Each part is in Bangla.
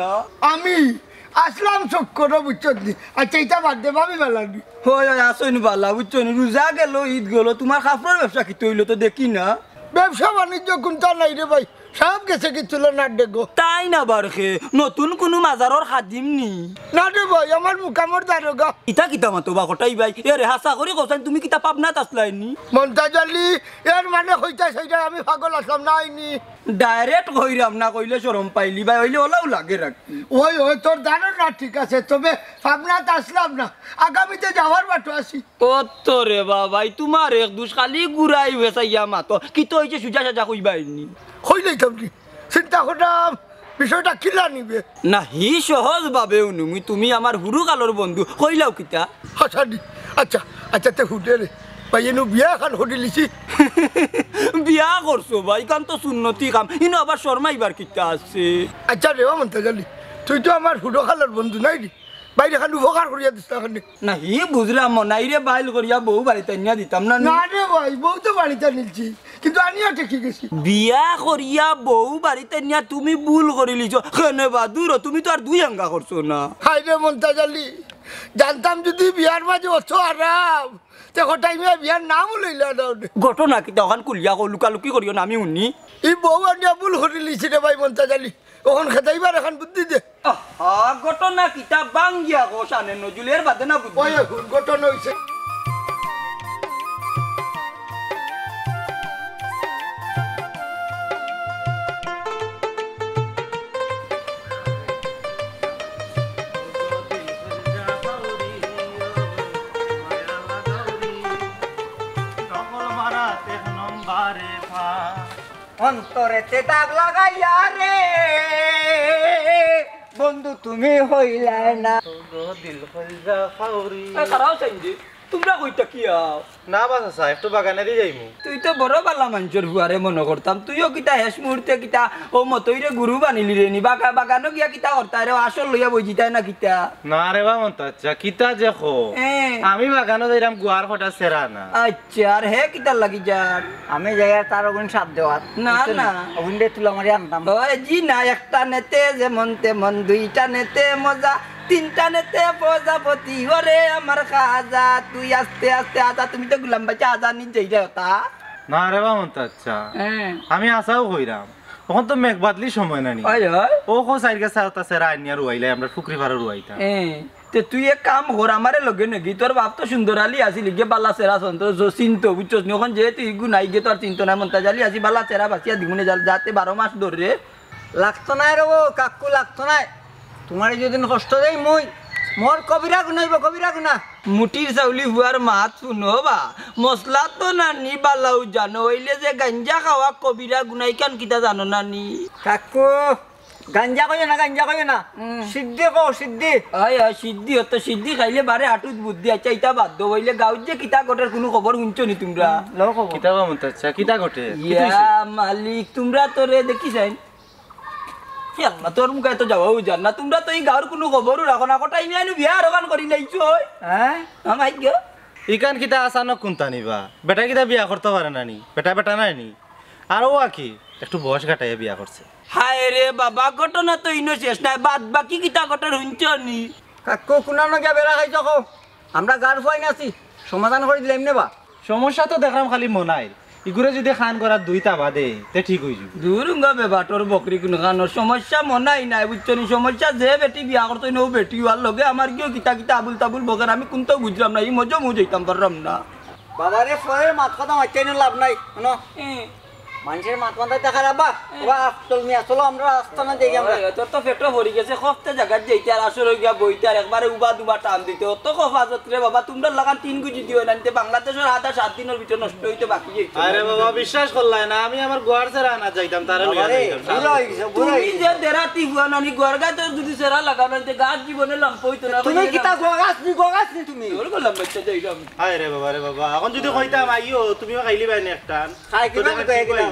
না? আমি আসলাম চক্কর বুঝছত নি আচ্ছা এটা বাদ দে ভাবি বেলা হয় আসইন বালা বুঝছ রোজা গেল ঈদ গেল তোমার কাপড়ের ব্যবসা কি তৈল তো দেখি না? ব্যবসা বাণিজ্য কোনটা নাই রে ভাই সব গেছে কি তুলো না ডেগো তাই না বারখে নতুন কোনো মাজারর খাদিম নি? না রে ভাই আমার মুকামর দারোগা। ইটা কিতা মাতো বা কোটাই ভাই এ রে হাসা করে কোথায় তুমি কিতা পাবনাত আসলাইনি? মন্তাজ আলী এর মানে হইতা সেইটা আমি পাগল আসলাম নাইনি। ডাইরেক্ট কইরাম না কইলে শরম পাইলি ভাই হইলে ওলাও লাগে রাখি ওই ওই তোর জানো না ঠিক আছে তবে পাবনাত আসলাম না আগামীতে যাওয়ার বাটো আসি। কত রে বাবাই তোমার এক দুষ খালি গুড়াই হয়েছে ইয়া মাতো। কি তো হয়েছে সুজা সাজা কইবাইনি হইলেই তুমি চিন্তা করলাম বিষয়টা কিলা নিবে? না হি সহজ ভাবে অনুমি তুমি আমার হুরু কালর বন্ধু কইলাও কিতা। হাসানি আচ্ছা আচ্ছা তে হুটে রে। ভাই এনু বিয়া খান হটি লিছি। বিয়া করছ ভাই কান তো সুন্নতি কাম। ইনো আবার শর্মাইবার কিতা আছে? আচ্ছা রে মন্তে জানি। তুই তো আমার হুটো খালার বন্ধু নাই রে? বাইরে খান উপকার করিয়া দিস খানে না হি বুঝলাম মনাইরে বাইল করিয়া বউ বাড়িতে নিয়া দিতাম না না? রে ভাই বউ তো বাড়িতে নিলছি কিন্তু আনিয়া ঠিকই গেছি। বিয়া করিয়া বউ বাড়িতে নিয়া তুমি ভুল করে লিছ। কেনে বা দূর তুমি তো আর দুই হাঙ্গা করছ না। হাই রে মন্তা জালি জানতাম যদি বিয়ার মাঝে অত আরাম। দেখো টাইমে বিয়াৰ নামও লইলা না ঘটনা কিতা ওখান কুলিয়া কো লুকালুকি করিও নামি শুনি ই বউ আনিয়া ভুল করে লিছি রে ভাই মন্তা জালি খেতাইবার এখন বুদ্ধি দে। ঘটনা কিতা বাঙ্গিয়া গো সানে নজুলের বাদে না বুদ্ধি? ঘটনা হইছে। অন্তরেতে দাগ লাগাইয়া রে। বন্ধু তুমি হইলাই না। দিল হইলা তোমরা কইতা কি আও? না বাস আছে একটু বাগানে দিয়ে যাইমু। তুই তো বড় বালা মানুষের হুয়ারে মনে করতাম তুইও কিতা শেষ মুহূর্তে কিতা ও মতইরে গুরু বানিলি রে নি বাগা বাগানো গিয়া কিতা করতা রে আসল লইয়া বইজিতাই না কিতা? না রে বা মন আচ্ছা কিতা যে খো আমি বাগানো যাইরাম গুয়ার ফটা সেরা না। আচ্ছা আর হে কিতা লাগি যার আমি জায়গায় তার ওগুন সাপ দেওয়ার না, না। ওগুন দিয়ে তুলা মারি আনতাম। ওই জি না একটা নেতে যেমন তেমন দুইটা নেতে মজা। তিনটা নেতে প্রজাপতি ওরে আমার খাজা তুই আস্তে আস্তে আজা তুমি তো গুলাম বাচ্চা আজা নিয়ে যাই তা না রে বা মন আচ্ছা। আমি আসাও কইরাম। তখন তো মেঘ বাদলি সময় নানি ও খো সাইড গেছে তা সেরা আইনিয়া রুয়াইলে আমরা ফুকরি ভাড়া রুয়াইতাম। তে তুই এক কাম কর আমারে লগে নাকি তোর বাপ তো সুন্দর আলি আসিলি গে বালা সেরা সন্ত চিন্ত বুঝছস নি? ওখান যেহেতু ইগু নাই গে তোর চিন্ত নাই মন্তা জালি আসি বালা সেরা বাসিয়া দিগুনে যাতে বারো মাস ধরে লাগতো নাই রে ও কাকু লাগতো নাই। তোমার যদি কষ্ট দেই মই মোর কবিরা গুনাইব কবিরা গুনা মুটির চাউলি হুয়ার মাত শুনো বা মশলা তো নানি বালাও জানো হইলে যে গাঞ্জা খাওয়া কবিরা গুনাই কেন কিতা জানো নানি? কাকু গাঞ্জা কইও না গাঞ্জা কইও না। সিদ্ধি কও সিদ্ধি। আয় আয় সিদ্ধি হতো সিদ্ধি খাইলে বারে হাঁটুত বুদ্ধি আচ্ছা ইটা বাধ্য হইলে গাঁৱত যে কিতা গটের কোনো খবর শুনছো নি তোমরা? কিতা বা কিতা ঘটে? ইয়া মালিক তোমরা তোরে দেখিছেন? আল্লাহ তোর মুখে তো যাওয়াও জান না তোমরা তো এই গাঁৱৰ কোনো খবরও রাখো না কটাই নিয়ে আনো বিয়া আরোগান কৰি লাইছো হ্যাঁ। আমার গিয়ে ইকান কিতা আসানো কোনটা নিবা? বেটা কিতা বিয়া করতে পারে নানি? বেটা বেটা নাই নি? আর ও কি একটু বয়স কাটাইয়া বিয়া করছে হায় রে বাবা ঘটনা তো ইনো শেষ নাই বাদ বাকি কিতা ঘটনা শুনছ নি? কাকু কুনানো গিয়া বেড়া খাইছ আমরা গার ফুয়াই নাছি সমাধান করে দিলাম নেবা সমস্যা তো দেখলাম খালি মনাই ইগুরে যদি খান করার দুইটা বাদে তে ঠিক হয়ে যাবে। দূরঙ্গা বেবাটর বকরি কোনো খানোর সমস্যা মনাই নাই বুঝছ নি সমস্যা? যে বেটি বিয়া করতো নো বেটি হওয়ার লগে আমার কিয় কিতা কিতা আবুল তাবুল বকের আমি কোনটাও বুঝলাম না এই মজা মুজ হইতাম পারলাম না। বাবারে ফয়ে মাথা দাম মাইতে লাভ নাই শোনো। মানুষের মাত মাথায় দেখা রাখবা এবার চল মিয়া চলো আমরা আস্তানা দেখি আমরা তোর তো পেটো ভরি গেছে খফতে জায়গাত যেতে আর আসর গিয়া বইতে আর একবারে উবা দুবা টান দিতে অত খফাজত রে বাবা তোমরা লাগান তিন গুজি দিও না নিতে বাংলাদেশের আধা সাত দিনের ভিতরে নষ্ট হইতে বাকি যেতে আরে বাবা বিশ্বাস করলাই না আমি আমার গোয়ার সেরা না যাইতাম তারে লইয়া বাবারে যাইতাম। বুড়া গেছে বুড়া তুমি গেছে। যে দেরাতি হুয়া নানি গোয়ার গাতে যদি সেরা লাগানো নিতে গাছ জীবনে লম্প হইতো না তুমি কিতা গোগাস নি গোগাস নি তুমি তোর গোলাম বাচ্চা যাইলাম আয় বাবা রে বাবা এখন যদি কইতাম আইও তুমিও খাইলি বাইনি একটা খাই। না।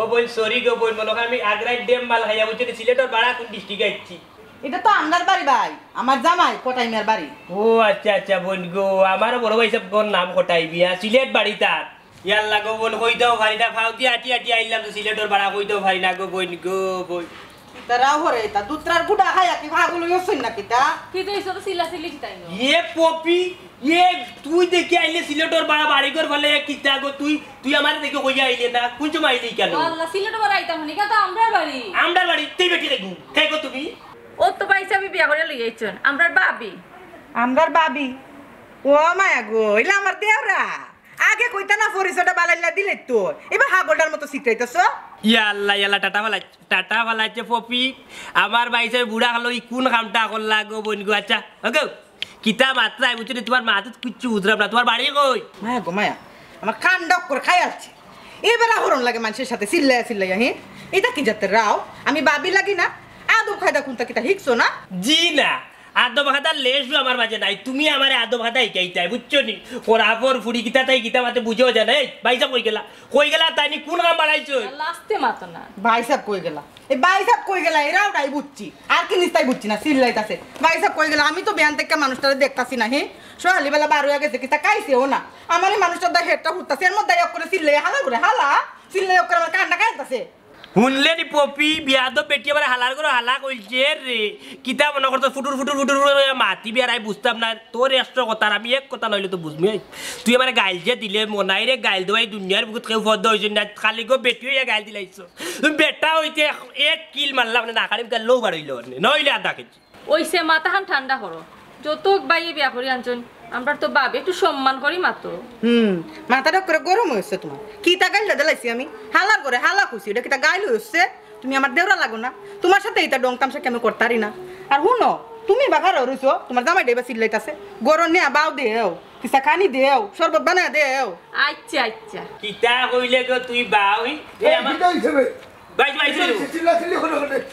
ও বল সরি গো বল মনে হয় আমি আগ্রায় ডেম মাল খাইয়া বুঝছি সিলেটের বাড়া কোন ডিস্ট্রিক্টে আইছি এটা তো আমরার বাড়ি ভাই আমার জামাই কোটাইমের বাড়ি। ও আচ্ছা আচ্ছা বোন গো আমার বড় ভাই সব কোন নাম কোটাই বিয়া সিলেট বাড়ি তার। ইয়াল্লা গো বোন কই দাও ভাই না ফাউতি আটি আটি আইলাম তো সিলেটের বাড়া কই দাও ভাই না গো বোন গো বোন। তারা হরে তা দুত্রার গুড়া খাইয়া কি ভাগুলো হইছই নাকি তা? কিন্তু এইসব সিলা সিলি কিতাই নো ইয়ে পপি ইয়ে তুই দেখে আইলে সিলেটর বাড়া বাড়ি ঘর ফলে কিতা গো তুই তুই আমার দেখে কইয়া আইলে না কোন সময় আইলি কেন আল্লাহ সিলেট বড় আইতাম নি তো আমরার বাড়ি আমরা বাড়ি তুই বেটি দেখু খাই গো তুমি ও তো বাইসা আমি বিয়া করে লই আইছন আমরার বাবি আমরার বাবি ও মায়া গো ইলা আমার দেওরা আগে কইতা না পরিচয়টা বালাইলা দিলে তো এবার হাগলটার মতো শিখাইতেছ ইয়াল্লা ইয়াল্লা টাটা ফালাই টাটা ফালাইছে পপি আমার বাইসের বুড়া হলো ই কোন কামটা করলা গো বোন গো আচ্ছা ওকে কিতা মাত্রা আমি বুঝছি তোমার মাথা কিচ্ছু বুঝলাম না তোমার বাড়ি কই? মায়া গো মায়া। আমার কান ডক করে খাই আসছে। এবার হরণ লাগে মানুষের সাথে চিল্লাইয়া চিল্লাইয়া হি? এটা কি যাতে রাও? আমি বাবি লাগি না। আদব খায়দা কুন্তা কিতা হিকছো না? জি না। আদব ভাতা লেসু আমার মাঝে নাই। তুমি আমার আদব ভাতা শিকাইতাই বুঝছ নি? ওরাপর ফুড়ি কিতা তাই কিতা মাতে বুঝেও জানে এই কই গেলা? কই গেলা? তাই নি কোন কাম বাড়াইছো লাস্টে মাতো না। ভাই সাহেব কই গেলা? এই ভাই সাহেব কই গেলা? এরাও নাই বুঝছি। আর কি নিস্তাই বুঝছি না চিল্লাইতাছে। ভাই সাহেব কই গেলা? আমি তো বিয়ান থেকে মানুষটারে দেখতাছি না হে। সোহালি বেলা বার হয়ে গেছে কিতা কাইছেও না। আমার এই মানুষটার দা হেডটা হুটতাছে এর মধ্যে এক করে চিল্লাই হালা করে হালা। চিল্লাই এক করে আমার কান্না কাইতাছে। শুনলে নি পপি বিয়াদ পেটি আবার হালার করে হালা কইছে রে। কিতা মনে করতো ফুটুর ফুটুর ফুটুর মাতি বিয়ারাই বুঝতাম না। তোর এষ্ট কথা আমি এক কথা নইলে তো বুঝবি। তুই আমার গাইল যে দিলে, মনাই রে গাইল দেওয়াই দুনিয়ার বুকুত কেউ ফদ হয়েছে না, খালি গো বেটি হইয়া গাইল দিলাইছ বেটা হইতে এক কিল মারলাম না নাকারি লো বাড়াইল নইলে আধা কেজি। ওইসে মাথাখান ঠান্ডা করো। যত বাইয়ে বিয়া করি আনছন। আমরা তো বাবি একটু সম্মান করি মাতো হুম মাথাটা করে গরম হয়েছে তোমার। কি কিতা গাইলে দিলাইছি আমি? হালা করে হালা খুশি এটা কিতা গাইল হচ্ছে তুমি আমার দেওরা লাগো না। তোমার সাথে এটা ডং তামসা কেমন করতারি না? আর হুনো তুমি বাঘার রইছো তোমার জামাই ডেবা সিল্লাইতাছে গরম নিয়া বাও দেও কিসা খানি দেও শরবত বানা দেও। আচ্ছা আচ্ছা। কিতা কইলে গো তুই বাউই?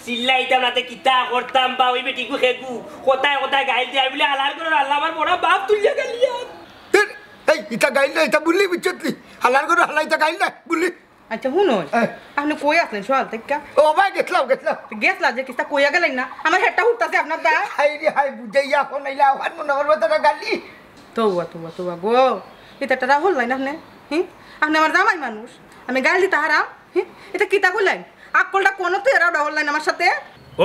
চিল্লাইতাম কিতা করতাম বা ওই বেটিকু খেকু কোথায় কোথায় গাইল দিয়ে বলে আলার করে আল্লাহ আমার বড় বাপ তুলিয়া গেলিয়া এই ইটা গাইল না এটা বললি বিচ্ছতলি হালার করে হালা ইটা গাইল না বললি আচ্ছা হুনো হ্যাঁ। আপনি কই আসলেন সোয়াল থেকে ও ভাই গেছলাম গেছলাম গেছলা যে কিসা কইয়া গেলেন না আমার হেডটা উঠতাছে আপনার দা হাই রে হাই বুঝাইয়া ফোন আইলা মনে তারা গালি তৌবা তৌবা তৌবা গো এটা টাকা হল না আপনি হুম আপনি আমার জামাই মানুষ আমি গাল দিতে হারাম এটা কিতা করলেন আকলটা কোনো তো এরা হল আমার সাথে।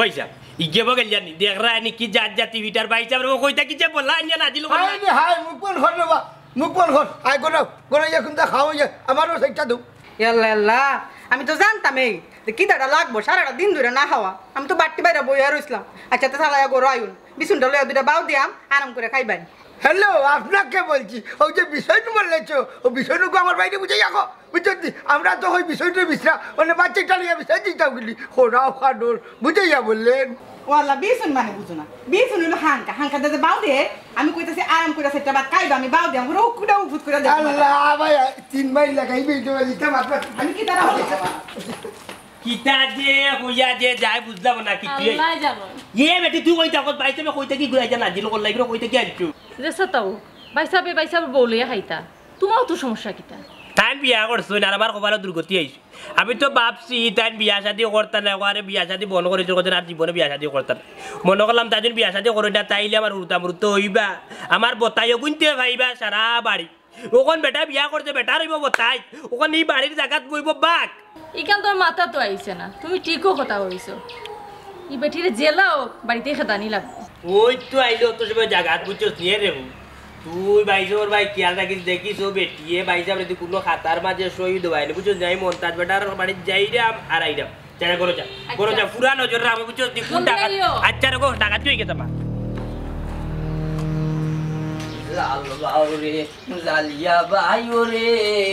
ওই সব ইগে বগল জানি দেখ রা কি জাত জাতি ভিটার বাইসা ও কইতা কি যে বললা আনিয়া না দিল হাই রে হাই মুখ বল ঘর নেবা মুখ বল ঘর। আয় গোনাও গোনাই এখন তা খাওয়া যায় আমারও সেইটা দু। আল্লাহ আল্লাহ আমি তো জানতাম এই যে কি দাঁড়া লাগবো সারাটা দিন ধরে না খাওয়া আমি তো বাট্টি বাইরে বইয়া রইছিলাম। আচ্ছা তো সালা গরু আয়ুন বিছুনটা লইয়া দুটা বাউ দিয়াম আরাম করে খাইবেন হ্যালো আপনাকে বলছি ওই যে বিষয়টা বললেছ ও বিষয়টুকু আমার বাইরে বুঝে যাকো বুঝছি। আমরা তো ওই বিষয়টা বিশ্রা মানে বাচ্চাটা নিয়ে বিষয় দিতাম গেলি ওরাও খাডোর বুঝে যা বললেন ও আল্লাহ বিছুন মানে বুঝো না। বিছুন হইল হাঙ্কা হাঙ্কা দিতে বাউ দিয়ে আমি কইতাছি আরাম করে সেটা বাদ খাইবা আমি বাউ দিয়াম রোগ কুড়া উফুত করে দেব। আল্লাহ ভাই তিন মাইল লাগাই বেইতে দিতাম আপনার আমি কি তারা হল? কিতা যে কইয়া যে যাই বুঝলাম না কি ইয়ে বেটি তুই কইতা কত বাইসা মে কইতা কি গুয়াই জানা দিল কল লাগল কইতা কি আইছো যে সতাও বাইসাবে বাইসাবে বলে খাইতা তোমারও তো সমস্যা কিতা? তাই বিয়া করছ না আমার কপালে দুর্গতি আইছো আমি তো ভাবছি তাই বিয়া শাদি করতাম না ওখানে বিয়া শাদি বন্ধ করেছিল কথা আর জীবনে বিয়া শাদি করতাম মনে করলাম তাই বিয়া শাদি করে না তাইলে আমার উড়তা মৃত্যু হইবা। আমার বতাইও গুনতে ভাইবা সারা বাড়ি ওখান বেটা বিয়া করছে বেটা রইব বতাই ওখান এই বাড়ির জায়গাত বইব বাঘ। ইকান তোর মাথা তো আইছে না তুমি ঠিকও কথা কইছো। ই বেটিরে জেলাও বাড়িতে খেদানি লাগবে। ওই তো আইলো তো সময় জাগাত বুঝছ নিয়ে রে তুই বাইজোর ভাই খেয়াল রাখিস দেখিস ও বেটিয়ে বাইজা যদি কোনো খাতার মাঝে সই দেওয়াই বুঝছ যাই মন্তাজ বেটার বাড়ি যাই রে আর আই রাম চারা করো যা করো যা পুরা নজর রাম বুঝছ দেখুন কোন টাকা? আচ্ছা রেখো টাকা তুই গেছে মা লাল বাউ রে লালিয়া ভাই ও রে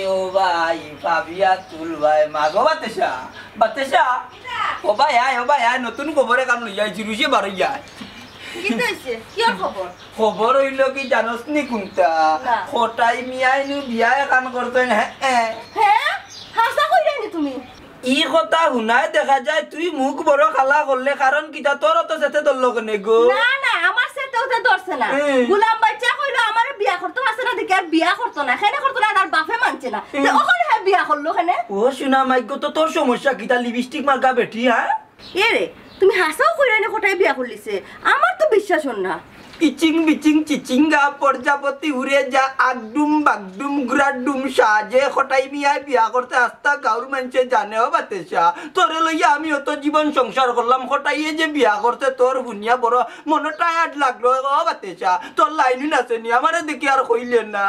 ও ভাই ভাবিয়া তুল ভাই। মাগো বাতেসা বাতেসা ও ভাই আয় ও ভাই আয় নতুন খবরে কাম লইয়া জিরুসে বারো যায়। খবর খবর হইল কি জানোস নি কোনটা না। হটাই মিয়াই নু? বিয়া করতেন হ্যাঁ হ্যাঁ হাসা তুমি? ই কথা শুনাই দেখা যায় তুই মুখ বড় খালা করলে কারণ কিটা তোর তো সাথে ধরলো কেনে গো? না না আমার সাথে ওটা ধরছে না। গুলাম বাচ্চা কইলো আমার বিয়া করতে পারছে না দেখে বিয়া করতো না খেনে করতো না আর বাপে মানছে না। তো ওখানে হ্যাঁ বিয়া করল খেনে ও শুনা মাইক তো তোর সমস্যা কিটা লিপস্টিক মার্কা বেটি হ্যাঁ এ রে তুমি হাসাও কইরানি কোটায় বিয়া করলিছে আমার তো বিশ্বাস না। ইচিং বিচিং চিচিঙ্গা প্রজাপতি উড়ে যা, আগডুম বাগডুম গুড়াডুম সাজে খটাই মিয়ায় বিয়া করতে আস্তা গাঁর মানুষে জানেও বাতেসা তোরে লইয়া আমি অত জীবন সংসার করলাম খটাইয়ে যে বিয়া করতে তোর শুনিয়া বড় মনে টায়ার্ড লাগল ও বাতেসা তোর লাইনই নাচেনি আমারে দেখি আর কইলেন না।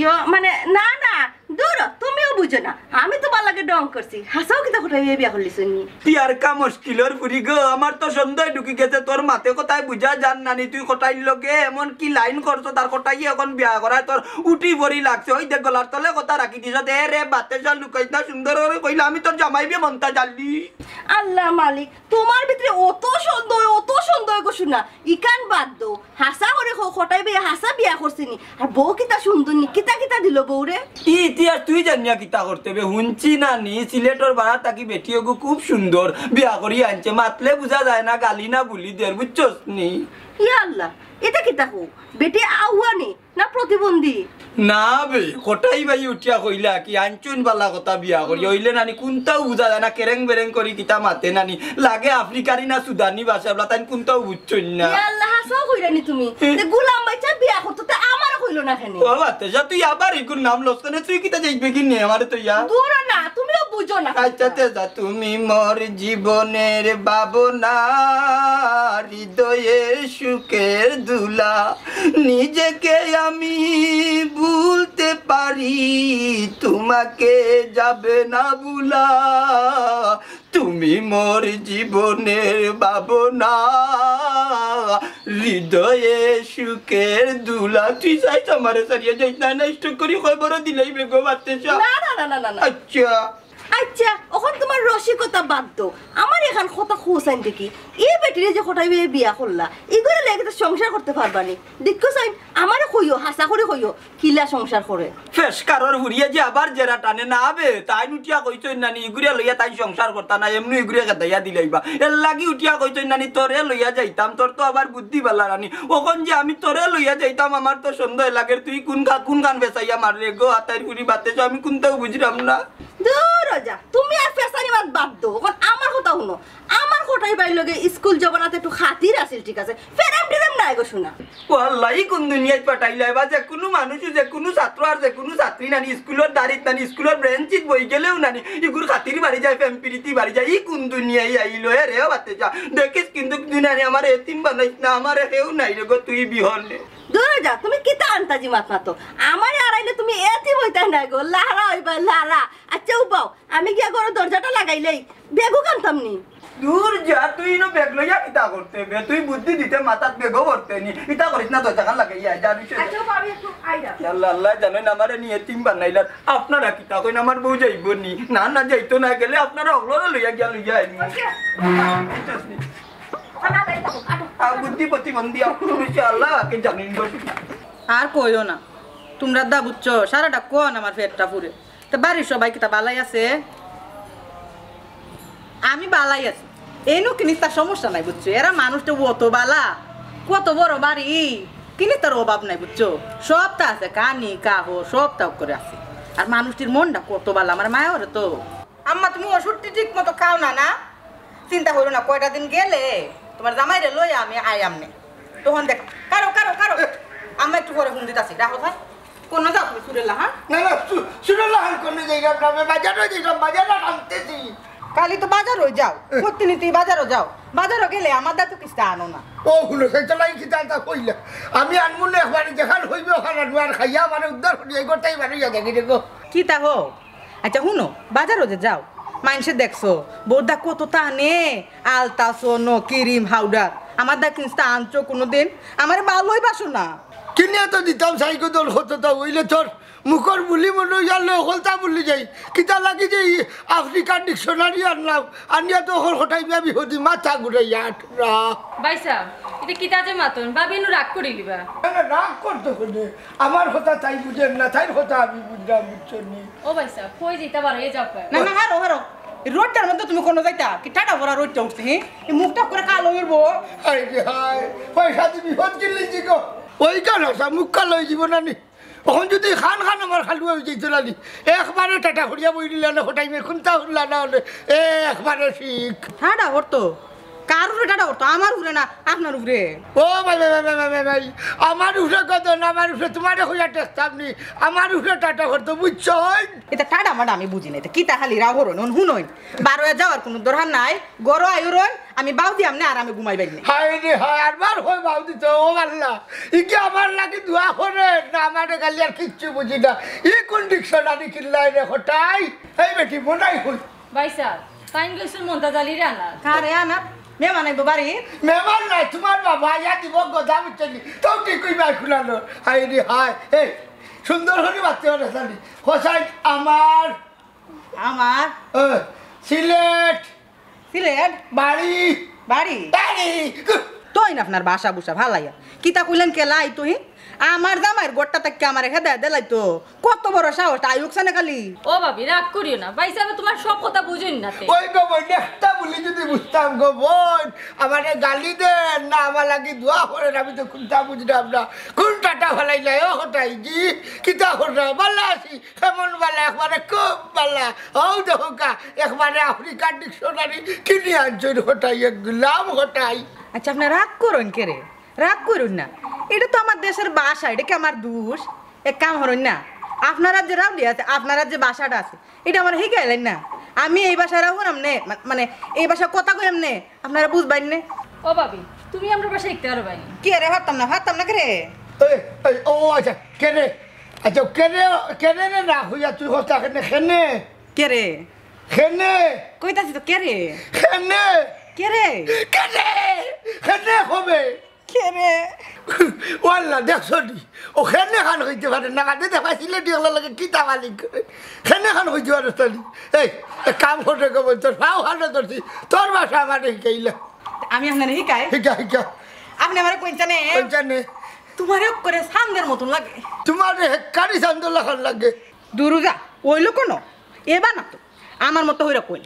ইয়ো মানে না না দূর তুমিও বুঝো না আমি তো বালাকে ডং করছি হাসাও কিতা কোটায় বিয়া করলিছে নি তিয়ার কা মুশকিলর ফুরি গো আমার তো সন্দেহ ঢুকি গেছে তোর মাতে কোথায় বুঝা জান নানি তুই কোথায় লগে এমন কি লাইন করছ তার কোথায় এখন বিয়া করায় তোর উঠি ভরি লাগছে। ওই দেখ গলার তলে কথা রাখি দিছ দে রে বাতে যা লুকাই না সুন্দর কইলা আমি তোর জামাই বিয়ে মনটা জানলি। আল্লাহ মালিক তোমার ভিতরে অত সুন্দর অত সুন্দর গো না ইকান বাদ দো হাসা করে খটাই বিয়া হাসা বিয়া করছিনি আর বউ কিতা সুন্দর নি কিতা কিতা দিল বউরে? ই ইতিহাস তুই জানিয়া কিতা করতে হুনছি না নি, সিলেটর বাড়া তাকি বেটিও গো খুব সুন্দর। বিয়া করি আনছে, মাতলে বুঝা যায় না, গালি না বুলি দের, বুঝছস নি? আল্লাহ, এটা কিতা হো বেটি আহুয়ানি না প্রতিবন্ধী? না বে কোটাই ভাই উঠিয়া কইলা কি আনচুন বালা কথা বিয়া করি। হইলে নানি কোনটাও বুঝা যায় না কেরেং বেরেং করি কিতা মাতে নানি। লাগে আফ্রিকারি না সুদানি ভাষা বলা তাই কোনটাও বুঝছই না। আল্লাহ কইরানি তুমি? যে গুলাম বাইচা বিয়া করতে তো আমারও কইল না কেন? ও বাতে যা তুই আবার ইকুর নাম লস করে তুই কিতা যাইবে কি নে আমারে তো ইয়া? দূর না তুমিও বুঝো না। আচ্ছা তেজা তুমি মোর জীবনের বাবনা হৃদয়ে সুখের দুলা। নিজেকে আমি ভুলতে পারি তোমাকে যাবে না বুলা তুমি মোর জীবনের ভাবনা হৃদয়ে সুখের দুলা। তুই চাইছ আমারে সারিয়ে যাইছ না নষ্ট করি খবর দিলেই বেগো না না না না না না। আচ্ছা। আচ্ছা ওখান তোমার রসিকতা বাদ দো আমার এখান কথা দেখি বেটিরে যে বিয়া করলা, এগুলো সংসার করতে দেখো আমারও কইও, হাসা করে কইও, কিলা সংসার করে। ফেস হুরিয়া যে আবার জেরা টানে না আবে, তাই উঠিয়া কইছই নানি ইগুরিয়া লইয়া তাই সংসার করতা না, এমনি ইগুরিয়া খেতাইয়া দিলাইবা এর লাগি উঠিয়া কইছই নানি তোরে লইয়া যাইতাম, তোর তো আবার বুদ্ধি বালা রানি। ওখন যে আমি তোরে লইয়া যাইতাম, আমার তো সন্দেহ লাগে, তুই কোন কোন গান বেসাইয়া মারলে? গো হাতাই পুরি বাতে আমি কোনটাও বুঝলাম না। দূর তুমি আর ফেসানি মাত বাদ দো। ওখান আমার কথা শুনো। আমার কোটাই বাড়ির লগে স্কুল জবানাতে একটু খাতির আছিল, ঠিক আছে? ফেরাম টেরাম নাই গো শোনা। ওয়াল্লাই কোন দুনিয়ায় পাঠাইলে বা যে কোনো মানুষ, যে কোনো ছাত্র আর যে কোনো ছাত্রী নানি, স্কুলের দাঁড়িত নানি, স্কুলের ব্রেঞ্চিত বই গেলেও নানি, ইগুর খাতির বাড়ি যায় ফেম প্রীতি বাড়ি যায়, ই কোন দুনিয়ায় আইলো হে রে বাতে যা। দেখিস কিন্তু দুনিয়ানি আমার এতিম বানাইস না, আমার কেউ নাই রে গো, তুই বিহনে। দূর যা তুমি কিতা আন্তাজি মাত মাতো আমার আড়াইলে তুমি এতি বইতা না গো লারা হইবা লারা। আচ্ছা উপাও আমি গিয়া ঘর দরজাটা লাগাইলেই বেগু কান্তাম নি। দূর যা তুই ইনো বেগ লইয়া কিতা করতে বে তুই বুদ্ধি দিতে মাথাত বেগও করতে নি। ইতা করিস না দরজা খান লাগাইয়া যা যা। আচ্ছা পাবি একটু আইরা। আল্লাহ আল্লাহ জানেন আমারে নিয়ে তিন বানাইলার আপনারা কিতা কইন আমার বউ যাইব নি। না না যাইতো না গেলে আপনারা অগলরে লইয়া গিয়া লইয়া আইনি। আর কইও না। তোমরা দা বুঝছ? সারাটা কোন আমার পেটটা পুরে। তো বাড়ির সবাই কিতা বালাই আছে? আমি বালাই আছি। এনু কিনিস তার সমস্যা নাই বুঝছ? এরা মানুষটা অত বালা, কত বড় বাড়ি কিনি তার অভাব নাই বুঝছ? সবটা আছে, কানি, কাহ সবটা করে আছে। আর মানুষটির মনটা কত বালা, আমার মায়ের তো। আম্মা, তুমি ওষুধটি ঠিক মতো খাও না না? চিন্তা করো না, কয়টা দিন গেলে? তোমার জামাইরে লই আমি আই আমনে। তখন দেখ কারও কারও কারও। আমি একটু পরে হুন দিতাছি। রাখো ভাই কোন যাও তুমি সুরেলা হ্যাঁ? না না শুনো না হাল করে যাইলাম না আমি বাজারও যাইলাম বাজারও আনতেছি। কালি তো বাজারও যাও। প্রতিদিন তুই বাজারও যাও। বাজারও গেলে আমার দা তো কিস্তা আনো না। ও শুনো সেই চলাই কি জানতা কইলা? আমি আনমূল্য একবার যেখান হইবে ওখানে আর খাইয়া আমার উদ্ধার এই গোটাই মানুষ দেখি দেখো কি তা হো আচ্ছা শুনো বাজারও যে যাও। মানুষে দেখছ? বোধা কত তা নে আলতা, সোনো, কিরিম হাউডার আমার দা কিনস্তা আনছো কোনোদিন। আমার ভালোই বাসো না। কিনে তো দিতাম সাইকেল তোর হতো তা হইলে তোর মুখর বুলি মনে জানলে হলতা বুলি যাই। কিতা লাগি যে আফ্রিকার ডিকশনারি আনলাম আনিয়া তো হল হঠাই বিয়া বিহদি মাথা ঘুরে ইয়াট রা বাইসা এটা কিতা যে মাতন বাবি নু রাগ করি লিবা রাগ করতে হলে আমার কথা তাই বুঝেন না তাই কথা আমি বুঝলাম বুঝছ নি? ও বাইসা কই যেতে পারো এ যাও না না হারো হারো রোডটার মধ্যে তুমি কোনো যাইতা? কি টাটা ভরা রোডটা উঠছে হ্যাঁ এই মুখটা করে কালো হইব হায় হায় পয়সা দিবি হত কিনলি গো ওই কাল মুখ কাল যাব না নি? তখন যদি খান খান আমার খালু হয়ে যেত নি একবারে টাটা ঘুরিয়া বই দিলে না হঠাই মে খুনতা হল্লা না হলে একবারে শিখ। টাটা ভরতো কার উপরে আমার উপরে না আপনার উপরে? ও ভাই ভাই ভাই ভাই ভাই ভাই আমার উঠে কত না আমার উঠে তোমার হইয়া টেস্তাম নি। আমার উঠে টাটা করতো বুঝছ? এটা টাটা মাডা আমি বুঝি না। এটা কিতা খালি রাও হরণ হুনই বারো যাওয়ার কোনো দরকার নাই। গরো আয়ু রই আমি বাউ দি আমনে আর আমি ঘুমাই বাইনি হায় রে হায় আরবার হই বাউ দিত ও আল্লাহ। ইকে আমার লাগি দোয়া করে না আমার গালি আর কিচ্ছু বুঝি না। ই কোন ডিকশনারি কিনলাই রে হঠাই এই বেটি মনাই হই বাইসা টাইম গেছিল মন্তা জালি রানা কারে আনা মেহমান আইব বাড়ি মেহমান নাই তোমার বাবা ইয়া দিব গদা চলি তো কি কই কইবা খুলালো? হায় রে হায় এই সুন্দর হরি বাচ্চা হলে জানি। হোসাইন আমার। আমার? সিলেট। সিলেট? বাড়ি। বাড়ি? বাড়ি। তোই না আপনার বাসা বুসা ভালাইয়া কিতা কইলেন কেলাই তুই আমার জামাইয়ের গোটটা তাকে আমার হেদায় দেলাই তো। কত বড় সাহস আয়ুক সানে খালি? ও ভাবি রাগ করিও না। বাইসা আমি তোমার সব কথা বুঝুন না তে। ওই গো বোন একটা বলি যদি বুঝতাম গো বোন আমার গালি দেন না আমার লাগি দোয়া করেন আমি তো কোনটা বুঝলাম না। কোন টাটা ফেলাই নাই ও হটাই জি কিতা করে বালা আছি কেমন বালা? একবারে খুব বালা। ও দেখো কা একবারে আফ্রিকার ডিকশনারি কিনে আনছেন হটাই একগুলাম হটাই আচ্ছা আপনি রাগ করুন কে রে? রাগ করুন না। এটা তো আমার দেশের বাসা এটা কি আমার দোষ? এক কাম হরুন না আপনারা যে রাউলি আছে আপনারা যে বাসাটা আছে এটা আমার শিখাইলেন না। আমি এই বাসায় রাখুন আমনে মানে এই বাসা কথা কই আমনে আপনারা বুঝবেন না। ও ভাবি তুমি আমার বাসায় দেখতে পারো বাইনি কে রে ভাবতাম না ভাবতাম না কে রে ও আচ্ছা কে রে আচ্ছা কে রে কে রে না হইয়া তুই হস্তা কেনে? খেনে কে রে খেনে কইতাছি তো কে রে খেনে কে রে কেনে খেনে হবে? ওয়াল্লা দেখছ নি ও খেনে খান হইতে পারে না কাটে দেখাইছিলে দিওলা লাগে কি তামালি করে। খেনে খান হইতে পারে তালি এই কাম করে গো তোর পাও হাতে ধরছি। তোর বাসা আমার শিখাইলা। আমি আপনার আপনি আমার তোমারে করে সান্দের মতন লাগে। তোমার হেকারি চান্দোলা খান লাগে। দুরুজা ওইলো কোনো? এবার না তো আমার মতো হইরা কইল।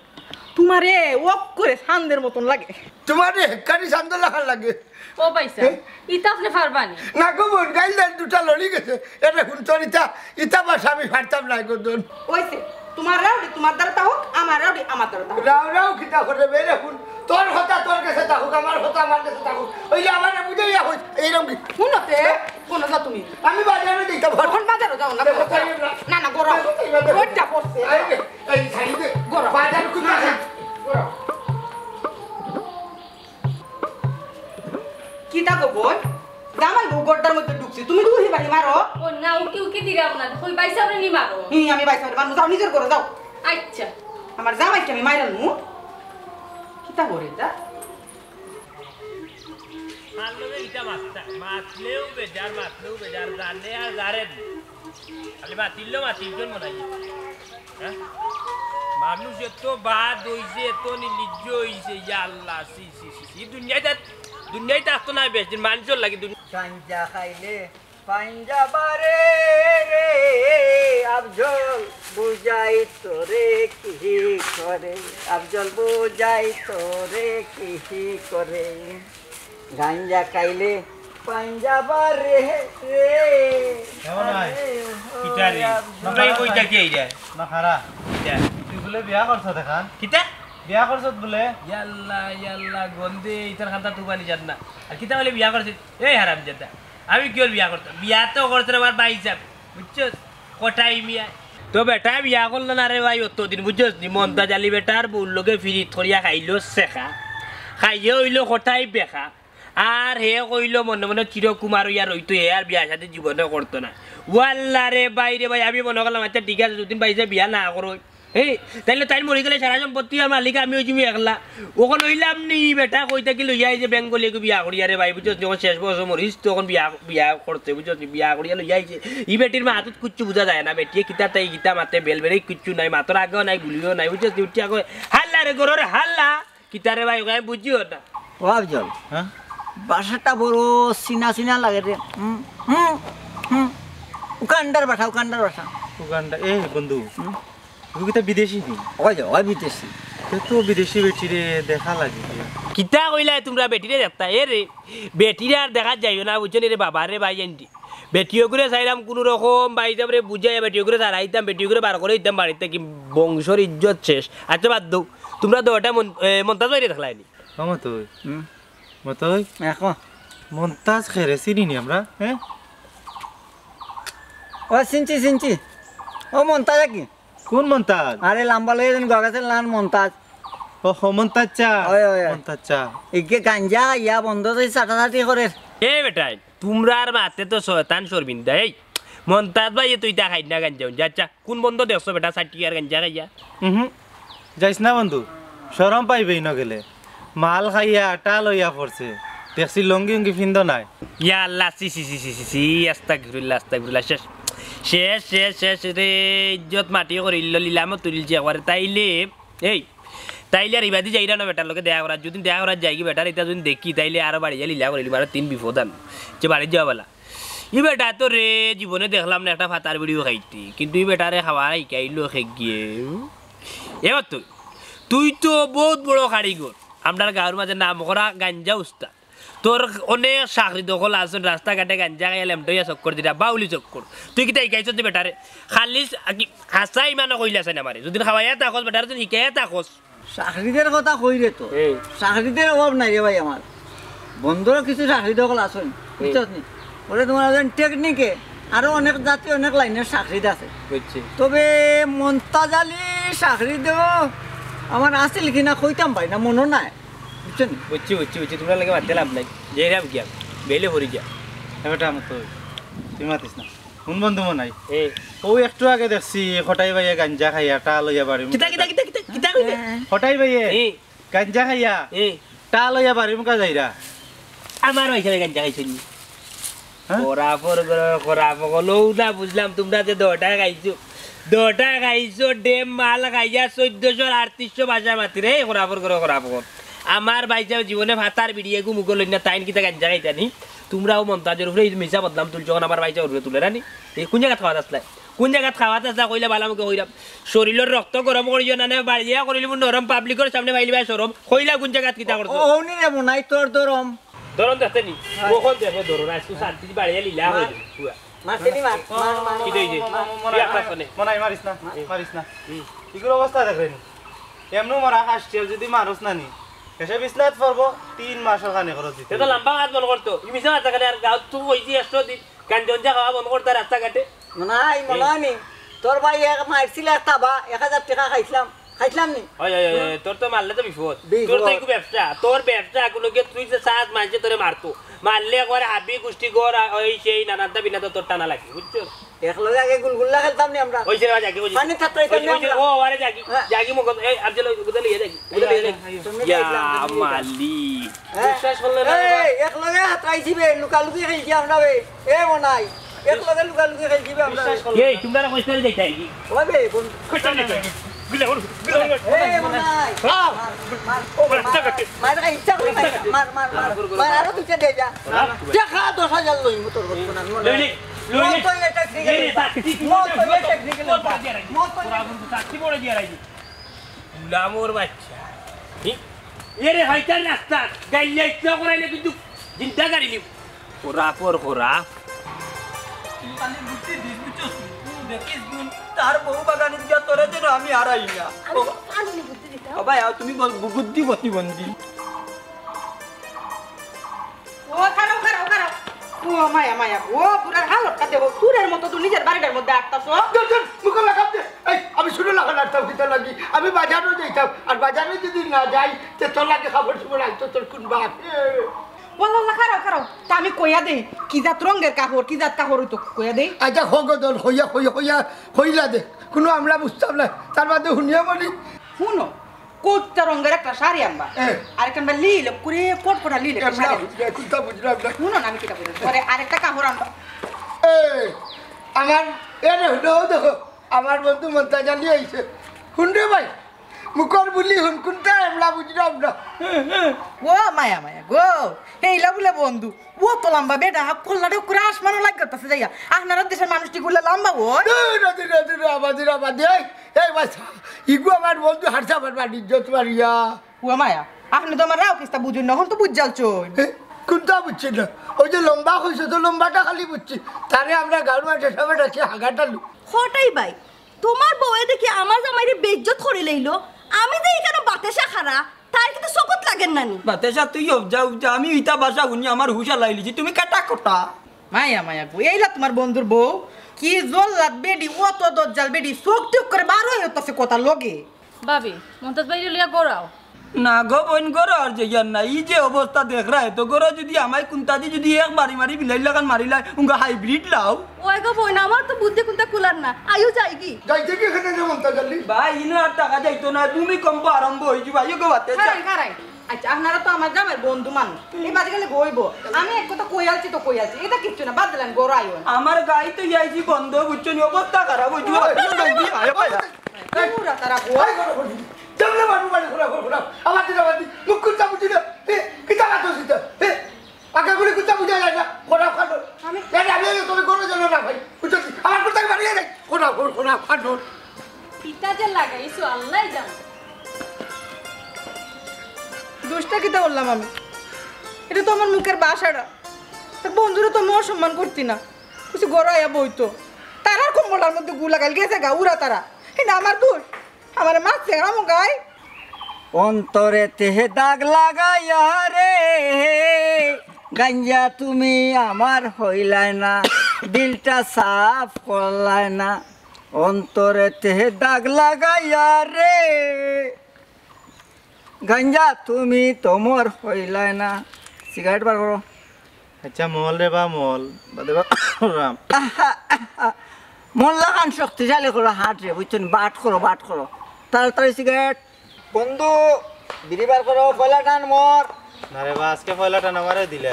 তোমারে ওক করে সান্দের মতন লাগে। তোমার হেকারি চান্দোলা খান লাগে। ও বাইসা ইতা আপনি পারবানি না গো বোন গাইলেন দুটা লড়ি গেছে। এটা শুন তোর ইতা ইতা বাসা আমি ফারতাম না গো দোন ওইছে তোমার রাউডি তোমার দ্বারা হোক আমার রাউডি আমার দ্বারা হোক। রাও রাও খিতা করে বেরে শুন তোর কথা তোর কাছে থাকুক আমার কথা আমার কাছে থাকুক ওই যে আমার বুঝাইয়া হই এইরকম কি শুনতে কোন যা তুমি। আমি বাজারে দিতে পারব এখন বাজারে যাও না না। না গরম। রোডটা পড়ছে। এই দে গরম। বাজার কোথায় কি বোন? জামাই বউ গড্ডার মধ্যে ঢুকছি তুমি দুহি বাড়ি মারো। ও না উকি উকি দিরাও না কই বাইসা আপনি নি মারো। হি আমি বাইসা বাড়ি যাও নিজের করে যাও। আচ্ছা। আমার জামাইকে আমি মাইরাল মু কি তা করে এটা? মারলে ইটা মারতা মারলেও বেজার মারলেও বেজার জানে আর জারেন খালি মাতিলেও মাতিজন মনে হয় হ্যাঁ? মানুষ এত বাদ হইছে এত নির্লজ্জ হইছে ইয়া আল্লাহ সি সি সি সি। দুনিয়াতে দুনিয়ায় থাকতো না বেশ দিন মানুষের লাগে দুনিয়া গাঞ্জা খাইলে পাঞ্জাবারে রে আফজল বুঝাই তোরে কি করে। আফজল বুঝাই তোরে কি করে। গাঞ্জা খাইলে পাঞ্জাবারে রে কেমন আয়? কিটা রে তোমরা কই থাকি এই না খারা বলে বিয়া করছ দেখান। কিতা? বিয়া করছ বলে। ইয়াল্লা ইয়াল্লা গন্ধে ইতার খান্তা তুবানি যান না। আর কিতা বলে বিয়া করছে এই হারাম জাদা আমি কি বিয়া করতাম বিয়া তো করছে আমার ভাই হিসাব বুঝছ কটাই মিয়া। তো বেটা বিয়া করল না রে ভাই অতদিন বুঝছস নি মন্তা জালি বেটার বউর লগে ফিরি থরিয়া খাইলো শেখা খাইয়ে হইল কটাই বেখা আর হে কইলো মনে মনে চিরকুমার ইয়া রইতো হে আর বিয়া সাথে জীবনে করতো না। ওয়াল্লা রে ভাই রে ভাই আমি মনে করলাম আচ্ছা ঠিক আছে দুদিন পাইছে বিয়া না করো এই তাইলে তাই মরি গেলে সারা সম্পত্তি আর মালিক আমি হইছি একলা। ওখন হইলাম নি বেটা কই থাকি লইয়া যে বেঙ্গলি বিয়া করিয়া রে ভাই বুঝছ যখন শেষ বছর মরিস তখন বিয়া বিয়া করতে বুঝছ বিয়া করিয়া লইয়া আইছে ই বেটির মা হাতত কুচ্ছু বুঝা যায় না বেটিয়ে কিতা তাই কিতা মাতে বেল বেড়ে কিচ্ছু নাই মাতর আগেও নাই গুলিও নাই বুঝছ উঠিয়া কয় হাল্লা রে গররে হাল্লা! কিতা রে ভাই ওখানে বুঝিও না। আফজল। হ্যাঁ বাসাটা বড় চিনা চিনা লাগে রে হুম হুম হুম উকান্ডার বাসা উকান্ডার বাসা উগান্ডা এ বন্ধু। তুই কিতা বিদেশি নি ওই ওই বিদেশি। তো বিদেশি বেটি দেখা লাগে। কিতা কইলা তোমরা বেটিরে দেখতা? এ রে বেটিরে আর দেখা যাইও না বুঝছ রে বাবা রে ভাই আন্টি বেটিও করে চাইলাম কোনো রকম বাড়িতে করে বুঝাই বেটিও করে তারাইতাম বেটিও করে বার করে দিতাম বাড়িতে কি বংশর ইজ্জত শেষ। আচ্ছা বাদ দৌ তোমরা তো ওটা মন্তাজ বাইরে থাকলাইনি মতই। হুম। মতই? মন্তাজ খেরে চিনি নি আমরা হ্যাঁ? ও চিনছি চিনছি। ও মন্তাজ কি কোন মন্তাজ? আরে লাম্বা লয়ে যেন গগাছে লান মন্তাজ। ও হ মন্তাজ চা ওই, ওই। মন্তাজ চা একে গাঞ্জা ইয়া বন্ধ করে চাটাচাটি করে। এ বেটাই তোমরা আর মাতে তো শয়তান সরবিন্দা এই মন্তাজ ভাই তুই তা খাই না গাঞ্জা আচ্ছা কোন বন্ধ দেখছ বেটা ষাটি আর গাঞ্জা খাইয়া? হুম যাইস না বন্ধু সরম পাইবেই ন গেলে। মাল খাইয়া আটা লইয়া পড়ছে। দেখছি লঙ্গি উঙ্গি ফিন্দ নাই। ইয়া আল্লাহ সি সি সি সি সি সি আস্তাগফিরুল্লাহ আস্তাগফিরুল্লাহ শেষ। শেষ শেষ শেষ রে, ইজ্জত মাটি করে ইল্ল লিলাম তুলিলছি একবারে তাইলে, এই, তাইলে আর ইবাদি যাইরা না বেটার লোকে দেখা করার। যদি দেখা করার যাই কি বেটার, এটা যদি দেখি, তাইলে আরও বাড়ি যা লীলা করিলি মানে তিন বিপদ যে বাড়ি যাওয়া ই বেটা তো রে, জীবনে দেখলাম না একটা ফাতার ভিডিও খাইতি। কিন্তু ই বেটারে খাওয়া শিকাইলো খেক গিয়ে এবার তুই তুই তো বহুত বড় কারিগর। আপনার গাঁর মাঝে নাম করা গাঞ্জা উস্তাদ। তোর অনেক চাকরি দখল আসুন রাস্তাঘাটে গাঞ্জা খাইয়া লেমটইয়া চক্কর দিটা বাউলি চক্কর। তুই কিতা শিকাইছ যে বেটারে খালি হাসা ইমান কইলা আছে আমারে। যদি খাওয়াইয়া তাকস বেটারে তুই শিকাইয়া তাকস চাকরিদের কথা কই রে তো? চাকরিদের অভাব নাই রে ভাই আমার। বন্ধুরও কিছু চাকরি দখল আসুন বুঝছস নি? ওরে তোমার টেকনিকে আরও অনেক জাতি অনেক লাইনের চাকরি আছে। তবে মন্তাজ আলী চাকরি দেব আমার আছিল কিনা কইতাম ভাই না মনে নাই। বুঝছেন? বুঝছি বুঝছি বুঝছি তোমরা লাগে মারতে লাভ নাই। যে রাম গিয়া বেলে ভরি গিয়া। এবারটা আমার তো তুই মাতিস না। কোন বন্ধু মনাই এ ও একটু আগে দেখছি হঠাই ভাইয়া গাঞ্জা খাইয়া টা লইয়া বাড়ি কিতা কিতা কিতা কিতা কিতা হঠাই ভাইয়ে এ। গাঞ্জা খাইয়া এ। টা লইয়া বাড়ি মুখা যাইরা। আমার পয়সা গাঞ্জা খাইছেন হ্যাঁ? খরাফর খরাফর হলেও না বুঝলাম তোমরা যে দটা খাইছো। দটা খাইছো ডেম মাল খাইয়া চোদ্দশো আটত্রিশশো বাসা মাতি রে। খরাফর করে খরাফর আমার বাইজা জীবনে ভাতার বিড়িয়ে গু মুগল না তাইন কিতা গাঞ্জা খাইতানি তোমরাও মন্তাজের উপরে মিশা বদলাম তুলছো যখন আমার বাইজা উপরে তুলে রানি এই কোন জায়গাত খাওয়া আসলে কোন জায়গাত খাওয়া আসলা কইলে বালা মুখে কইলাম শরীরের রক্ত গরম করিও না নে বাড়িয়া করিলি নরম পাবলিকের সামনে বাইলি বাই সরম কইলা কোন জায়গাত কিতা করছ ওনি রে মনাই তোর দরম ধরন দেখতে নি কখন দেখো ধরন আজকে শান্তি বাড়িয়া লীলা হয়ে মার মার কি তুই মনাই মারিস না মারিস না এগুলো অবস্থা দেখেন এমন মরা কাশটিয়াল যদি মানুষ না নি এসে বিছনাত পড়ব তিন মাসের কানে খরচ দিতে এটা লম্বা কাজ বন্ধ করতো ইমিশা হাত কাটে আর গাঁত তুই কইছি একশো দিন কাঞ্জনজা খাওয়া বন্ধ করতে রাস্তাঘাটে মনাই মনানি তোর ভাই এক মারছিল একটা বা এক হাজার টাকা খাইছিলাম। খাইছিলাম নি? ওই ওই ওই, তোর তো মারলে তো বিপদ। তোর তো একটু ব্যবসা। তোর ব্যবসা গুলোকে তুই যে সাত মাসে তোরে মারতো মারলে একবার হাবি গোষ্ঠী গর ওই সেই নানানটা বিনা তো তোর টানা লাগে বুঝছ? এক লগে আগে গুলগুল্লা খেলতাম নি আমরা। ওই সে জাগি। ও আরে জাগি মগ এই ইয়া? বিশ্বাস করলে না এই, হাতরাইছি বে খেলছি আমরা বে। এ মনাই খেলছি বে আমরা বে। এই তোমরা কইছ না না গুলা গুলা গুলা এই মনাই মার, মার, ও মার, মার, মার, ইচ্ছা করে মার, মার, মার, মার, মার, আরও দুইটা দে যা। যা খা, দশ হাজার লইম তোর বন্ধু না, মনে হয়। লইলি লইলি মত হইলে technical এই ব্যাপার। সাক্ষী মত হইলে technical মত ব্যাপার। দিয়ে মত হইলে- তোরা বন্ধু সাক্ষী বলে দিয়ে রাখি গুলামোর বাচ্চা ঠিক এরে হাইতার রাস্তা গাইলে ইচ্ছা করাইলে কিন্তু চিন্তা করিলি খোরা পর খোরা দেখিস তার বউ তোরে যেন আমি হারাই না। আমি পানি বুদ্ধি দিতাম। ও ভাই তুমি বুদ্ধি প্রতিবন্ধী। ও খারাপ খারাপ খারাপ ও মায়া মায়া। ও পুরার হালতটা দেবো। সুরের মতো তুই নিজের বাড়িটার মধ্যে আটতাছো চল, চল, লাগাম দে। আমি শুনে লাগান আর কিতা লাগি। আমি বাজারও যাইতাম। আর বাজারে যদি না যাই তে তোর লাগে খাবার সময় আইতো তোর কোন বাপ? বল্লা খারাপ খারাপ তা আমি কইয়া দেই কি জাত রঙের কাপড় কি জাত কাপড় তো কইয়া দেই আচ্ছা হগদল হইয়া হইয়া হইয়া হইলা দে কোনো আমরা বুঝতাম না তার বাদে শুনিয়া বলি শুনো কোটটা রঙের একটা শাড়ি আনবা এ। আর একটা লিলে করে পট পটা লিলে বুঝলাম, না শুনো না আমি কিটা বলি পরে আরেকটা কাপড় আনবা আমার এনে হলো দেখো আমার বন্ধু মন্তা জানি আইছে শুন রে ভাই মুখর বুলি শুন কোনটা আমরা বুঝলাম না ও মায়া মায়া গো। এইলা বলে বন্ধু। ও তো লম্বা বেটা কল্লাটা করে আসমানও লাগতেছে যাইয়া। আপনারা দেশের মানুষটি গুলো লম্বা ও। দূর দূর আমাদের আমাদের এই এই বাচ্চা ইগু আমার বন্ধু হারসা পারবার ইজ্জত মারিয়া। ও মায়া আপনি তো আমার রাও কিস্তা বুঝুন না হন তো বুঝজাল চই এ, কোনটা বুঝছি না? ওই যে লম্বা হয়েছে তো লম্বাটা খালি বুঝছি। তারে আমরা গাড়ু মাঠে সবাই ডাকি হাগাটা লু। হঠাই ভাই তোমার বউয়ে দেখি আমার জামাইরে বেজ্জত করে লইলো। আমি যে এখানে বাতেশা খারা তার কিন্তু চকত লাগেন নানি বাতেশা তুই যা যা আমি ইতা বাসা শুনি আমার হুশা লাইলিছি তুমি কাটা কটা? মায়া মায়া গো এইলা তোমার বন্ধুর বউ। কি জল্লাদ বেডি ও তো দজ্জাল বেডি চোখ টুক করে বার হতাছে কথা লগে। ভাবি মমতাজ ভাই লিয়া গড়াও। না গো বোন গরো আর যে না এই যে অবস্থা দেখ রা তো গরো যদি আমায় কুন্তাদি যদি এক মারি মারি বিলাই লাগান মারি লাই উঙ্গা হাইব্রিড লাও ওই গো বই না আমার তো বুদ্ধি কোনটা কুলার না আয়ু যাই কি যাইতে কি এখানে গেলি ভাই ইনো আর টাকা যাইতো না ভূমিকম্প আরম্ভ হয়ে যাবে আইও গো খারাই আচ্ছা আপনারা তো আমার গ্রামের বন্ধু মানুষ এই বাজে গেলে বইব আমি এক কথা কই আলছি তো কই আলছি এটা কিচ্ছু না বাদ দিলেন গরু আইও আমার গাই তো ইয়াইছি বন্ধ বুঝছ নি অবস্থা খারাপ হয়ে আয় পুরা তারা বাড়ি ঘোরা ঘোরা আমার দিন আমার দিন মুখ কুত্তা বুঝি না কিতা কাটো সিতা এ আগে করে কুত্তা বুঝা যায় না ঘোরা খাটো আমি আমি তুমি কোনো জানো না ভাই বুঝছ? আমার কুত্তা বাড়িয়ে দেয় ঘোরা ঘোরা খাটো পিতা যে লাগাইছো আল্লাহ জানো। দোষটা কিতা বললাম আমি? এটা তো আমার মুখের বাসাটা। তা বন্ধুরা তো মোর সম্মান করতি না। কিছু গরু আয়া বইতো তারার কম্বলার মধ্যে গুলা গাল গেছে গা উড়া তারা। এটা আমার দোষ? আমার মাছ আমার গায় অন্তরে তেহে দাগ লাগাইয়া রে গাঞ্জা তুমি আমার হইলাই না দিলটা সাফ করলাই না। অন্তরে তেহে দাগ লাগাইয়া রে গাঞ্জা তুমি তোমার হইলাই না। সিগারেট বার করো। আচ্ছা মল রে বা মল। রাম। মোল্লা খান শক্তিশালী করো হাট রে বুঝছেন? বাট করো বাট করো। তাড়াতাড়ি সিগারেট। বন্ধু বিড়ি বার করো পয়লা টান মর না রে বা আজকে পয়লাটা নামারে দিলে?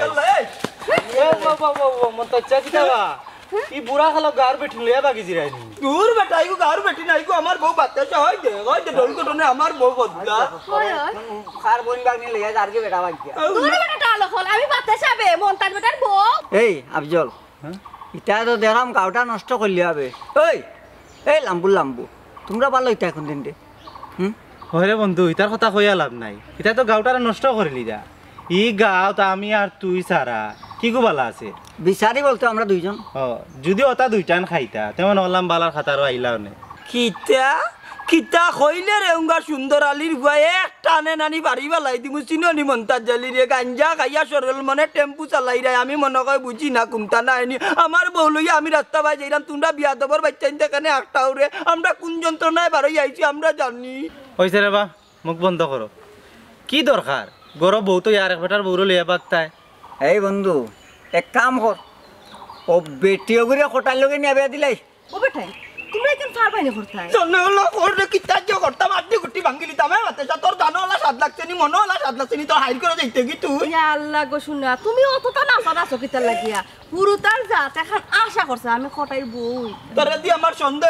ই বুড়া খালো গার বেঠিন লিয়া বাকি জিরাইনি? দূর বেটা আইগো গার বেটি না আইগো আমার বউ বাতেশা হয় দে হয়। দে ডল কটনে আমার বউ বদলা। খার বোন বাগ নিয়ে লেগে আর কি বেটা বাগিয়া। দূরে বেটা টালো হল আমি বাতেসা বে বেটার বউ। এই আফজল ইটা তো দেখলাম গাওটা নষ্ট করলি হবে। ওই এই লাম্বু লাম্বু তোমরা পারল ইটা এখন দিন দে। হরে বন্ধু ইতার কথা কইয়া লাভ নাই। ইতা তো গাঁওটারে নষ্ট করিলি যা ই গাঁও তা আমি আর তুই সারা কি গো বালা আছে? বিচারি বলতো আমরা দুইজন। ও যদি ওটা দুইটান খাইতা তেমন হলাম বালার খাতারও আইলাও নে? কিতা? কিতা কইলে রে উঙ্গা সুন্দর আলির বুয়া এক টানে নানি বাড়ি বেলাই দিমু চিননি মন্তার জালি রে গাঞ্জা খাইয়া সরল মনে টেম্পু চালাই রে। আমি মনে কয় বুঝি না কুমতা নাইনি। আমার বউ লইয়া আমি রাস্তা বাই যাইলাম তোমরা বিয়া দেবর বাচ্চা দেখানে একটাও রে। আমরা কোন যন্ত্রণায় বারোই আইছি আমরা জানি। হয়েছে রে বা মুখ বন্ধ করো। কি দরকার? গরব বউ তো ইয়ার এক বেটার বউরো লিয়া বাগতায় এই বন্ধু এক কাম কর। ও বেটিও করে কোটার লগে নিয়ে বিয়া দিলাই। ও বেটাই। তোমরা এখানে ফারবাইনি করতাই জন্ম হলো ওরে কিতা যে করতাম আড্ডি গুটি ভাঙ্গিলি তামে মাতেছা তোর গানো হলা স্বাদ লাগছে নি মনো হলা স্বাদ লাগছে নি তোর হাইর করে যাইতে কি তুই? ইয়া আল্লাহ গো শুনা তুমি অতটা নাচা নাচো কিতার লাগিয়া। পুরুতার জাত এখন আশা করছে আমি কটাই বই তোরা দিয়ে আমার সন্দেহ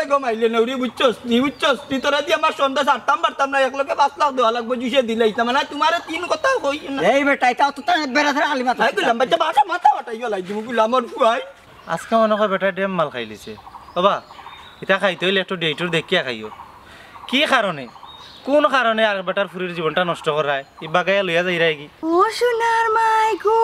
বুঝছস নি বুঝছস নি তোরা দিয়ে আমার সন্দেহ সারতাম পারতাম না এক লোকে পাঁচ লাখ দেওয়া লাগবে জুসে দিলে। ইতা মানে তোমার তিন কথা কই না। এই বেটা এটাও তো তার বেড়া ধরে মাথা। তাই বাচ্চা মাথা মাথা বাটাই গেলাই দিমু কইলাম আমার ফুয়াই আজকে মনে হয় বেটা ডেম মাল খাই লিছে। বাবা এটা খাইতে হইলে একটু ডেটুর দেখিয়া খাইও। কি কারণে? কোন কারণে আর বেটার ফুরির জীবনটা নষ্ট করায়? ই বাগাইয়া লইয়া যাই রাই কি? ও সোনার মাই গো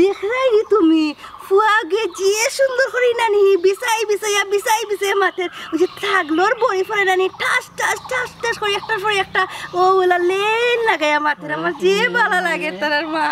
দেখলাই কি তুমি। ফুয়া গিয়ে যে সুন্দর করে নানি বিছাই বিছাইয়া বিছাই বিছাই মাথার ওই যে থাকলোর বড়ি ফরে নানি, ঠাস ঠাস ঠাস। ঠাস করে একটার পরে একটা ও ওলা লেন লাগাইয়া মাথার আমার যে ভালো লাগে তার মা।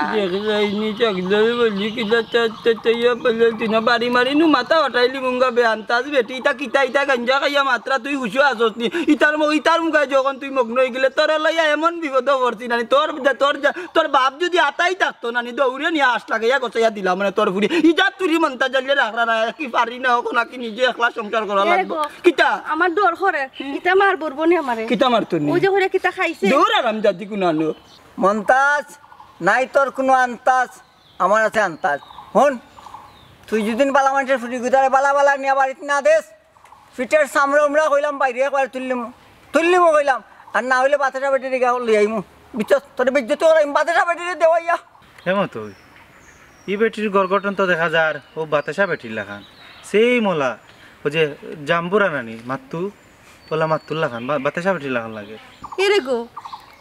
বাড়ি মারি নু মাথা হটাইলি মুঙ্গা বেআন্তাজ বেটি ইতা কিতা ইতা গঞ্জা খাইয়া মাত্রা তুই হুশু আসস নি? ইতার মো ইতার মুখায় যখন তুই মগ্ন হয়ে গেলে তোর লইয়া এমন বিপদ করছি নানি তোর তোর তোর বাপ যদি আতাই থাকতো নানি দৌড়ে নিয়ে আস লাগাইয়া গছাইয়া দিলাম মানে তোর ফুরি ইজা তুরি মন্তা জ্বালিয়ে রাখরা না কি পারি না হোক নাকি নিজে একলা সংসার করা লাগবে। কিতা আমার ডর করে ইটা মার বলব নি আমারে কিতা মারতো ওই যে হরে কিতা খাইছে? দৌড় আরাম জাতি কুনানো মন্তাজ নাই তোর কোনো আন্তাজ আমার আছে আন্তাজ। হন তুই যদি বালা মানুষের ফুটি গুদারে বালা বালা নিয়ে বাড়িতে না দেস ফিটের সামরা উমরা কইলাম বাইরে একবার তুললিম তুললিমও কইলাম আর না হইলে বাতাসা বেটি গা লই আইমু। বিচত তোর বিদ্যুৎ করাইম বাতাসা বেটি দেওয়াইয়া হেমত ওই ই বেটির গড়গঠন তো দেখা যার ও বাতাসা বেটির লাখান সেই মোলা ও যে জাম্বুরা নানি মাত্তু। ওলা মাত্তুর তুল্লা খান বাতাসা লাখান লাগে। এরে গো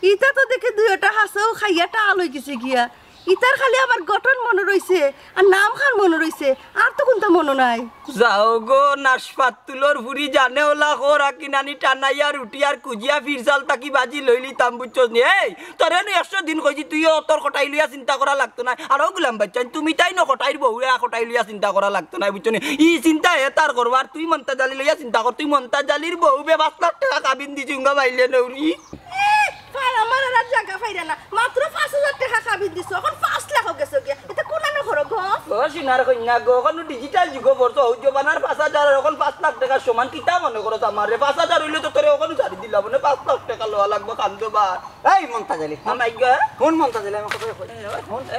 ইটা তো দেখে দুইটা হাসাও খাইয়াটা হয়ে গেছে গিয়া। ইতার খালি আমার গঠন মনে রইছে, আর নাম খান মনে রইছে, আর তো কোনটা মনে নাই। যাও গো, নাশপাত তুলোর ফুরি জানে ওলা খোরা কিনানি টানাইয়া রুটি আর কুজিয়া ফিরসাল তাকি বাজি লইলি তাম বুঝছস এই, তোরে নো একশো দিন কইছি তুই তোর কটাই লইয়া চিন্তা করা লাগতো না আর গুলাম বাচ্চা তুমি তাই ন কটাইর বহুরে কটাই লইয়া চিন্তা করা লাগতো না বুঝছ নি? ই চিন্তা হে তার করব আর তুই মন্তা জালি লইয়া চিন্তা কর তুই মন্তা জালির বহু বে টাকা কাবিন দিছি উঙ্গা বাইলে নৌরি আর জায়গা ফাইরা না মাত্র পাঁচ হাজার টাকা খাবি দিছ এখন পাঁচ লাখ গেছে গিয়া এটা কোনানো ঘর গো ও সিনার কন্যা গো এখন ডিজিটাল যুগ বর্ষ হইজ বানার পাঁচ হাজার এখন পাঁচ লাখ টাকার সমান কিতা মনে করো আমার রে পাঁচ হাজার হইলে তো তোরে ওখানে ছাড়ি দিলাম মানে পাঁচ লাখ টাকা লওয়া লাগবে কান্দো বার এই মন্তাজ আলি আমার গা কোন মন্তাজ আলি আমার কথা কই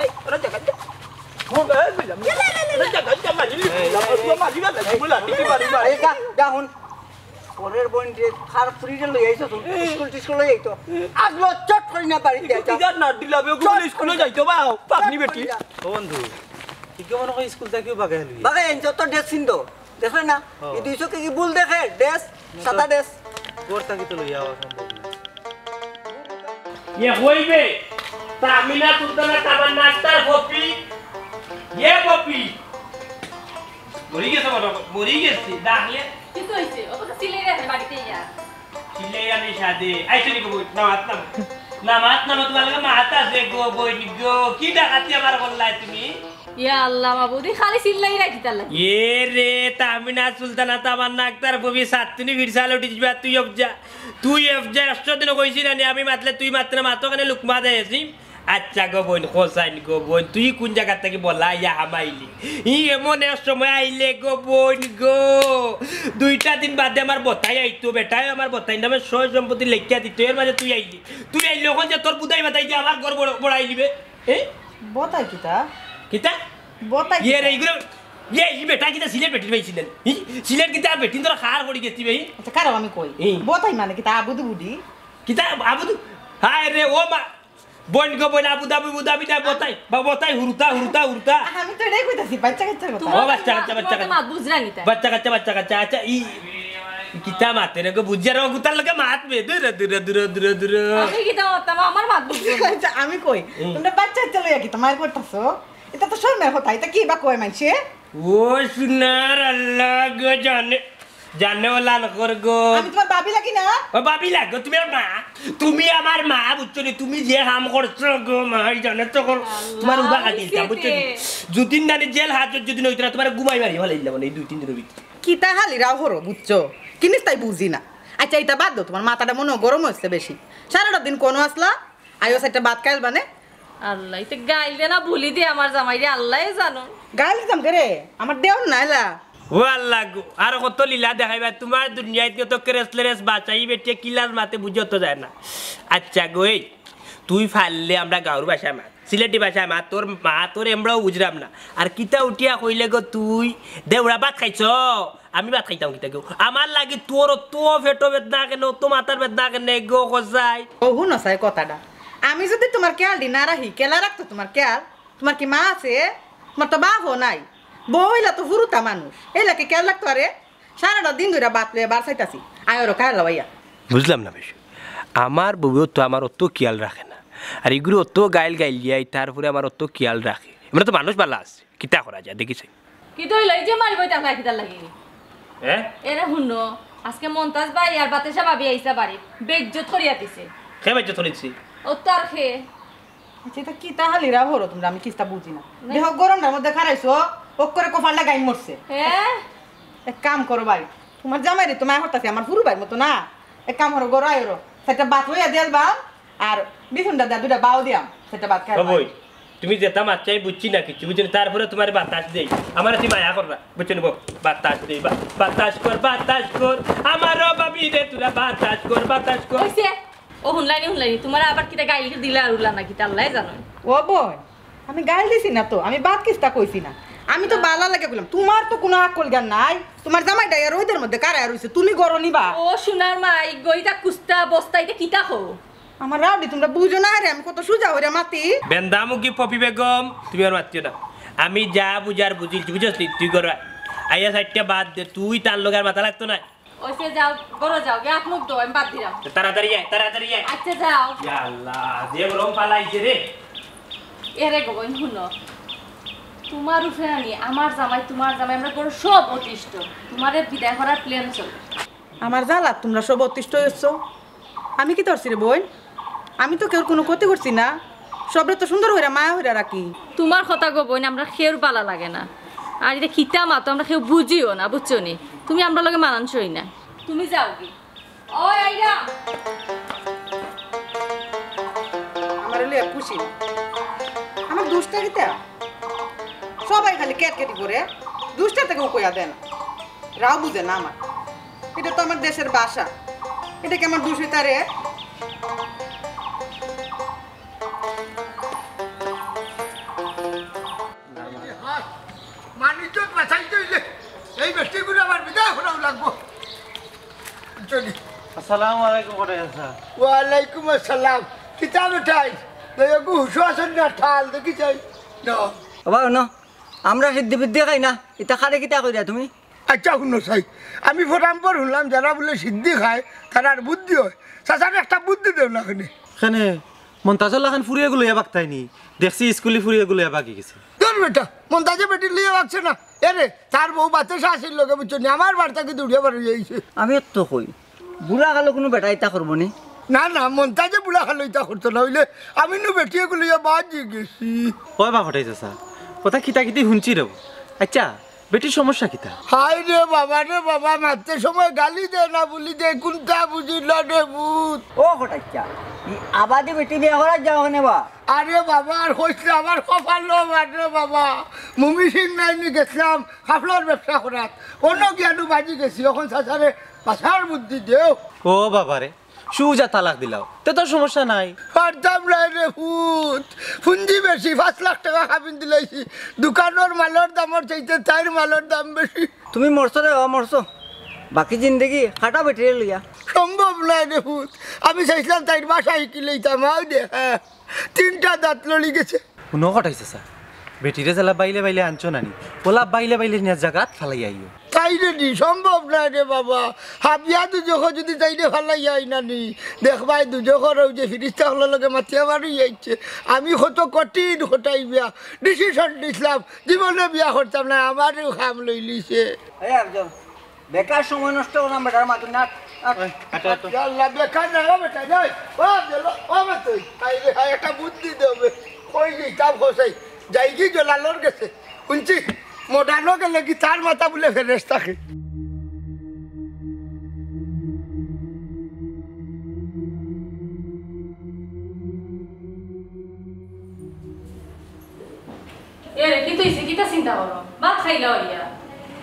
এই ওরা জায়গা দে হন এই জায়গা বলা টিকি বাড়ি বাড়ি গা গা হুন পরের বোন যে খার ফ্রিজে লই আইছো তো স্কুল টিস্কুল লই আইতো আগলো চট করি না বাড়িতে যা টিজার না দিলাবে গুগল স্কুলে যাইতো বা পাগনি বেটি। ও বন্ধু ইকে মনে হয় স্কুল থেকেও বাগে হেলবি বাগাই আনছো তো ড্রেস চিনতো। দেখলে না? এই দুইশো কি ভুল দেখে ড্রেস সাদা ড্রেস। তোর থাকি তো হওয়া সম্ভব ये হইবে তামিনা তুলতনা তামান্না আক্তার পপি ये পপি মরি গেছে মরি গেছে দাহলে কিন্তু হয়েছে অত সিলে রে বাড়িতে ইয়া চিল্লে আনি সাদে আইছো নি গো বই নামাত নাম নামাত নাম লাগে মাত আছে গো বই নি গো কি ডাকাতি আমার করলাই তুমি ইয়া আল্লাহ মাবুদি খালি সিল্লাই রাখি তার লাগে এ রে তামিনা সুলতানা তামান্না আক্তার ববি উঠি তুই অবজা তুই অবজা দিন কইছি না আমি মাতলে তুই মাত্র মাতো কেন লুকমা দেছি আচ্ছা গো বোন খোসাইন গো বোন তুই কোন জায়গা থেকে বলা ইয়া হামাইলি ই এমন এক সময় আইলে গো বোন গো দুইটা দিন বাদে আমার বতাই আইতো বেটাই আমার বতাই নামে সয় সম্পত্তি লেখিয়া দিত এর মাঝে তুই আইলি তুই আইলি ওখান যে তোর বুদাই বাতাই যে আমার ঘর বড়াই দিবে এ বতাই কিতা কিতা বতাই ইয়ে রে ইগুলো ইয়ে ই বেটা কিতা সিলেট বেটির পাইছিলেন ই সিলেট কিতা বেটিন তোরা খার করি গেছি ভাই আচ্ছা কারও আমি কই। বতাই মানে কিতা আবুদু বুডি কিতা আবু তু হায় রে ও মা বোন গো বোন আবু দাবি বুদাবি না বতাই বা বতাই হুরুতা হুরুতা হুরুতা। আমি তো এটাই কইতাছি বাচ্চা কাচ্চার কথা। ও বাচ্চা বাচ্চা বাচ্চা তোমার মাত বুঝরা নিতা বাচ্চা কাচ্চা বাচ্চা কাচ্চা আচ্ছা ই কিতা মাতে রে গো বুঝিয়া রে গুতার লগে মাত বে দূর দূর দূর দূর দূর আমি কি দাও আমার মাত বুঝরা আচ্ছা, আমি কই তোমরা বাচ্চা কাচ্চা লইয়া কি তোমার করতাছো? এটা তো শর্মের কথা এটা কি বা কয় মানছে ও সুনার আল্লাহ গো জানে জানে ওলা নকর গো আমি তোমার বাবি লাগি না? ও ভাবি লাগো তুমি আমার মা? তুমি আমার মা বুঝছ নি তুমি যে হাম করছ গো মা এই জানে তো কর তোমার উবা কাটি দিতাম বুঝছ নি দুদিন দানি জেল হাজত যদি নইতো না তোমার ঘুমাই মারি ভালো দিলাম এই দুই তিন দিনের ভিতরে। কিতা হালি রাও হরো বুঝছ? কিনিস তাই বুঝি না। আচ্ছা এটা বাদ দাও তোমার মাথাটা মনে হয় গরম হচ্ছে বেশি। সারাটা দিন কোনো আসলা? আইও সেটা ভাত খাইল মানে আল্লাহ এটা গাইলে না ভুলি দে আমার জামাই রে আল্লাহ জানো। গাইল দিতাম করে আমার দেও নাইলা ও আল্লাহ আর কত লীলা দেখাইবা তোমার দুনিয়ায় তো কেরেস লেরেস বাঁচাই বেটে কিলার মাতে বুঝো তো যায় না। আচ্ছা গো, এই, তুই ফাললে আমরা গাঁর ভাষায় মা, সিলেটি ভাষায় মা, তোর মা, তোর এমরাও বুঝলাম না। আর কিতা উঠিয়া কইলে গো তুই দেউড়া ভাত খাইছ, আমি ভাত খাইতাম কিতা গো। আমার লাগি তোর তো ফেটো বেদনা কেন তো মাথার বেদনা কেন গো, কসাই? ও হুন সাই কথাটা। আমি যদি তোমার কেয়াল দি না রাখি কেলা রাখতো তোমার কেয়াল? তোমার কি মা আছে? তোমার তো বাপ নাই। বইলা তো হুরুতা মানুষ। এলাকে কেয়াল রাখতো আরে সারাটা দিন ধরে বাত লয়ে বার চাইতাছি। আয়রো কায়লা ভাইয়া। বুঝলাম না বেশি। আমার বউও তো আমার অত খেয়াল রাখে না। আর এগুলো অত গাইল গাইল দিয়াই তারপরে আমার অত খেয়াল রাখে। আমরা তো মানুষ ভালো আছে। কিতা করা যায়? দেখিছে। কি তো এই যে মারিবই তাহলে কিতার লাগি। হ্যাঁ এরা শুনো আজকে মন্তাজ ভাই আর বাতেশা ভাবি আইসা বাড়ি বেজ্জত করিয়া দিছে। খেয়ে বাজ্য চলেছি ও তার খেয়ে আচ্ছা এটা কি তাহালিরা ভরো তোমরা? আমি কিস্তা বুঝি না। দেহ গরমটার মধ্যে খারাইছো? ওক করে কপালটা গাইন মরছে। হ্যাঁ? এক কাম করো ভাই তোমার জামাই রে তোমার হতাছে আমার পুরু ভাই মতো না। এক কাম করো গরো আয়রো সেটা ভাত হইয়া দেল বা আর বিছুনটা দা দুটা বাও দিয়াম। সেটা ভাত খাই বই তুমি যেটা মারছে আমি বুঝছি না কিছু। বুঝছি। তারপরে তোমার বাতাস দেই। আমার তুই মায়া করবা। বুঝছ না বাতাস দেই বা- বাতাস কর বাতাস কর। আমারও বাবি রে তোরা বাতাস কর বাতাস কর। ও হুনলাইনি হুনলাইনি। তোমার আবার কিটা গাইলি দিলে আর উল্লা না কিটা আল্লাহ জানো ও বই আমি গাইল দিছি না তো আমি বাদ কিস্তা কইছি না। আমি তো বালা লাগে বললাম তোমার তো কোনো আকল জ্ঞান নাই। তোমার জামাইটা আর ওইদের মধ্যে কারায় রইছে তুমি গরো নিবা। ও সোনার মাই গইটা কুস্তা বস্তাইতে কিতা হো আমার রাউডি তোমরা বুঝো না রে আমি কত সুজা হইরা মাতি। বেন্দামুখী পপি বেগম তুমি আর মাতিও না। আমি যা বুঝার বুঝিছি বুঝছি তুই কর আইয়া সাইডটা বাদ দে তুই তার লোক আর মাথা লাগতো না। ওইসে যাও বড় যাও গে আত্মুক দো আমি বাদ দিলাম। তাড়াতাড়ি আয় তাড়াতাড়ি আয়। আচ্ছা যাও। ইয়া আল্লাহ যে গরম পালাইছে রে। এরে গগন শুনো। তোমার উঠে আনি আমার জামাই তোমার জামাই আমরা করে সব অতিষ্ঠ। তোমারে বিদায় করার প্ল্যান চল আমার জ্বালা তোমরা সব অতিষ্ঠ হয়েছ। আমি কি করছি রে বোন আমি তো কেউ কোনো ক্ষতি করছি না। সবরে তো সুন্দর হইরা মায়া হইরা রাখি। তোমার কথা গবই না আমরা খেউর পালা লাগে না। আর এটা খিতা মাতো আমরা কেউ বুঝিও না বুঝছ নি? তুমি আমরা লগে মানানসই না। তুমি যাও কি ও আইরা আমার লিয়ে খুশি। আমার দুষ্টা গীতা সবাই খালি কেট কেটি করে দুষ্টা থেকে কইয়া দেন। রাও বুঝে না আমার। এটা তো আমার দেশের বাসা। এটা কি আমার দূষিতা রে মানিজ্য বাঁচাইতে হইলে এই ব্যক্তিগুলো আমার বিদায় করাও লাগবো। চলি। আসসালামু আলাইকুম কটে আসা ওয়ালাইকুম আসসালাম। কিতাব উঠাই। দেখো হুসু আসেন না? ঠাল দেখি চাই না বাবা ন। আমরা সিদ্ধি বিদ্ধি খাই না। এটা খারে কিতা কই দিয়া তুমি? আচ্ছা শুনো চাই। আমি ফটাম্পর শুনলাম যারা বলে সিদ্ধি খায় তারা আর বুদ্ধি হয়। চাচার একটা বুদ্ধি দেও না এখানে। খানে মন্তাজর লাখান ফুরিয়ে গুলো এবাক তাইনি দেখছি স্কুলে ফুরিয়ে গুলো এবাকি গেছে। তোর বেটা মন্তাজে বেটি লিয়ে পাচ্ছে না। এরে তার বউ বাতে শাসির লোকে বুঝছ নি? আমার বার্তা কিন্তু উড়িয়ে বার হয়ে যাইছে আমি তো কই। বুড়া কালো কোনো বেটা ইতা করব নি? না না মন্তাজে বুড়া খালো ইটা করতো না হইলে আমি নু বেটিয়ে গুলো বাজি গেছি। কয় বা ঘটাই আসা কথা কিতা কিতি শুনছি রে আচ্ছা বেটির সমস্যা কিতা? হাই রে বাবা রে বাবা মারতে সময় গালি দে না বলি দে কোনটা বুঝিল রে ভূত? ও হঠাচ্ছা আবাদে বেটি বিয়া করার যাও ওখানে বা? আরে বাবা আর হইছে আমার কপাল রে বাবা। মুমি সিং নাইনি গেছিলাম কাপড়ের ব্যবসা করাত। অন্য জ্ঞানু বাজি গেছি এখন সাসারে পাশার বুদ্ধি দেও। ও বাবারে সুজা তালাক দিলাও। তে তোর সমস্যা নাই। পারতাম নাই রে ভূত পুঞ্জি বেশি পাঁচ লাখ টাকা খাবিন দিলাইছি। দোকানের মালের দামের চাইতে তাইর মালের দাম বেশি। তুমি মরছো রে ও মরছো। বাকি জিন্দগি খাটা বেটিরে লইয়া। সম্ভব নয় রে ভূত আমি চাইছিলাম তাইর বাসা শিখি লইতাম আও দে হ্যাঁ। তিনটা দাঁত লড়ি গেছে। কোনো ঘটাইছে স্যার। বেটিরে জেলা বাইলে বাইলে আনছো নানি। ওলা বাইলে বাইলে নিয়ে জাগাত ফালাই আইও। রে নি? সম্ভব নয় রে বাবা। হাবিয়া দুজখ যদি তাইরে ভালাই যাই না। নি দেখবাই দুজখর যে ফিরিস্তা হলো লগে মাতিয়া বাড়ি যাইছে আমি কত কঠিন হটাই বিয়া। ডিসিশন দিছিলাম জীবনে বিয়া করতাম না আমারও খাম লই লিছে এই একজন। বেকার সময় নষ্ট করলাম বেটার মাতুন না আল্লাহ বেকার না বেটা নয় ও ও বেতুই আই রে হাই একটা বুদ্ধি দেবে কই যে তাপ হসাই যাই কি জলালোর গেছে শুনছি? মোডানো গেলে কি তার মাথা বলে ফেরেস থাকে।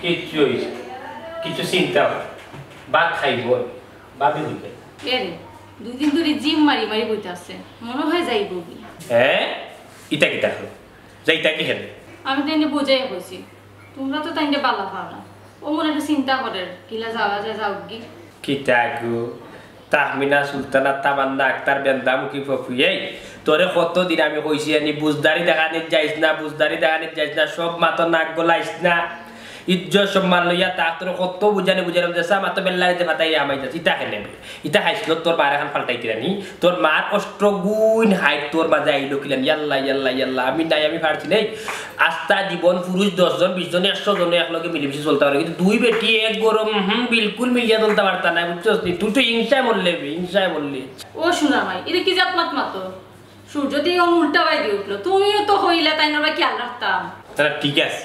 কিচ্ছু হইছে কিছু চিন্তা ভাত খাইব ভাবি দিবে এরে দুই দিন ধরে জিম মারি মারি বইতে আছে। মনে হয় যাইব কি হ্যাঁ ইটা কিটা যাইতা কি হেলে আমি তো বোঝাই কইছি। তোমরা তো তাইনে বালা পাও না। ও মনে একটা চিন্তা করে, কিলা যাওয়া যায় যাও কি? কিতা গো তাহমিনা সুলতানা তামান্না আক্তার বেন্দামুখী ফফুয়াই তোরে কত দিন আমি কইছি আনি বুজদারি দেখানিত যাইস না বুজদারি দেখানিত যাইস না, সব মাতো নাক গলাইস না। ইজ্জত সম্মান লইয়া তাক তোর কত বুঝানি যে সামা তো বেল্লারে যে ফাটাই আমাই যাচ্ছে ইটা খেলে ইটা খাইছিল তোর মার এখন ফাল্টাইতে রানি তোর মার অষ্ট গুণ হাইট তোর মাঝে আইলো কিলাম ইয়াল্লা ইয়াল্লা ইয়াল্লা। আমি নাই আমি পারছি নাই। আস্থা জীবন পুরুষ দশজন বিশজন একশো জনে একলগে মিলেমিশে চলতে পারে। কিন্তু দুই বেটি এক গরম হুম বিলকুল মিলিয়া চলতে পারতা না বুঝছস নি? তুই তো হিংসায় মরলে হিংসায় মরলে। ও শোনা মাই এটা কি জাত মাত মাতো? সূর্য দিয়ে উল্টা বাই দিয়ে উঠল। তুমিও তো হইলে তাই না খেয়াল রাখতাম। তাহলে ঠিক আছে।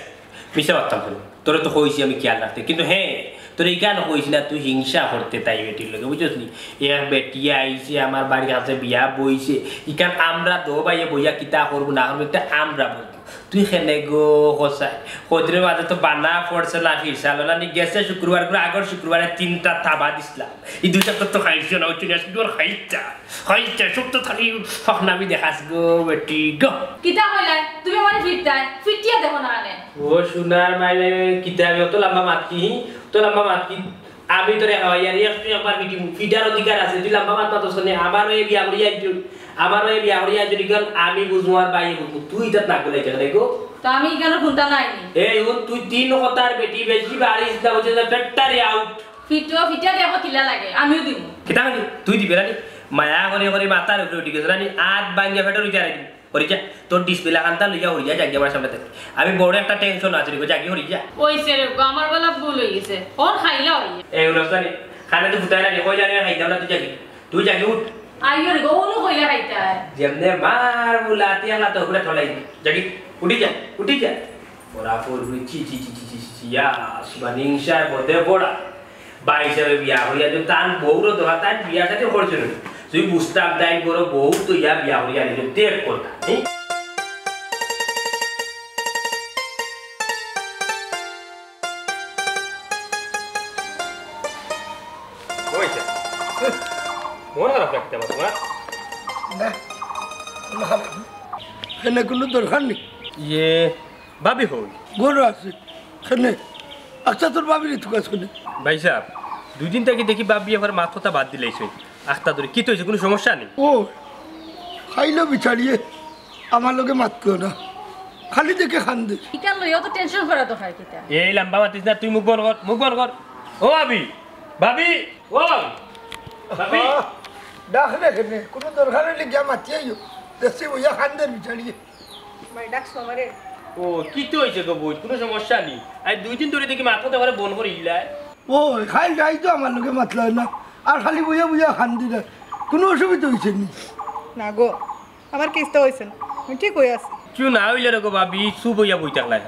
মিশা পারতাম তোরা তো হয়েছি আমি খেয়াল রাখতে। কিন্তু হ্যাঁ তোর এই কেন না? তুই হিংসা করতে তাই বেটির লোকে বুঝছিস নি? এক বেটি আইছে, আমার বাড়ির কাছে বিয়া বইছে। ইকান আমরা দো বাইয়ে বইয়া কিতা করব না করব এটা আমরা বলব। তুই খেনে গো কষাই কদিনের মাঝে তো বানা পড়ছে না ফিরসাল না গেছে শুক্রবার করে আগর শুক্রবারে তিনটা থাবা দিছিলাম। এই দুইটা তো তো খাইছো না ওই আজকে তোর খাইছা? খাইছা সব তো খালি ফখনামি দেখাস গো বেটি গো। কিতা হইলে তুমি আমার ফিরতাই ফিটিয়া দেখো না আনে। ও সোনার মাইনে কিতাবে অত লম্বা মাতকি তো লম্বা মাতকি আমি তোরে হাওয়াইয়ার একটু একবার মিটি ফিটার অধিকার আছে তুই লম্বা মাত মাতো শুনে আমারও এই বিয়া করিয়া একজন আমারও এই বিয়া করিয়া যদি গেল আমি বুঝব আর বাইয়ে বুঝব তুই তাত না গলাই থাকে দেখো? তো আমি কেন শুনতা নাইনি এই ও তুই তিন কথার বেটি বেশি বাড়ি চিন্তা করছে যে ফ্যাক্টরি আউট ফিটিও ফিটিয়া দেখো কিলা লাগে আমিও দিব কিতা তুই দিবি রানি মায়া করে করে মাথার উপরে উঠি গেছে রানি আট বাঙ্গিয়া ফেটে উঠে রাখি হরি যা তোর ডিসপ্লে খান্তা লইয়া হরি যা জাগিয়ে আমার সামনে থেকে। আমি বড় একটা টেনশন আছে রে জাগিয়ে হরি যা ওই সেরে আমার বেলা ভুল হয়ে গেছে। ওর খাইলা খানে তো ফুটাই রাখি কই জানি খাইতাম না তুই জাগি তুই জাগি উঠ। হইলে খাইতাই যেমনে মার বুলাতি আলা তো ঘুরে ঠলাই জাগি উঠি যা উঠি যা। ওরা পড়বি চি চি চি চি চি চি ইয়া সুবানিংশায় বদে পড়া বা হিসাবে বিয়া হইয়া যে তান বউর দোয়া তান বিয়া সাথে করছিল তুই বউ তো ইয়া বিয়া হইয়া নিল দেখ কথা হ্যাঁ মন খারাপ লাগতে আমার তোমার না এখানে কোনো দরকার নেই। ইয়ে ভাবি হই? গরু আছে এখানে আচ্ছা তোর বাবির তো কাজ ভাই সাহেব দুই দিন থেকে দেখি বাবি আবার মাথ কথা বাদ দিলেইছ আখতা ধরে। কি তো হয়েছে? কোনো সমস্যা নেই? ও খাইলো বিচারিয়ে। আমার লোকে মাততো না। খালি দেখে খান দে। ইটা লইও তো টেনশন করা তো খাই কিতা এই লম্বা মাতিস না তুই মুখ বন্ধ কর মুখ বন্ধ কর। ও ভাবি ভাবি ও ভাবি। ডাক রে এখানে। কোনো দরকার হলে গিয়া মাতিয়ে দেখছি বইয়া খান দে বিচারিয়ে। ভাই ডাকছো আমারে ও কি তো হয়েছে গো বই? কোনো সমস্যা নেই। আর দুই দিন ধরে দেখি মাথা কথা বন্ধ করে ইলাই ও খাই যাই তো আমার লোকে মাতলা না। আর খালি বইয়া বইয়া খান দিলে কোনো অসুবিধা হয়েছে নি? না গো আমার কিস্তা হয়েছে না। আমি ঠিক হয়ে আছি। কিউ না হইলে রে গো ভাবি চু বইয়া বই থাকলাই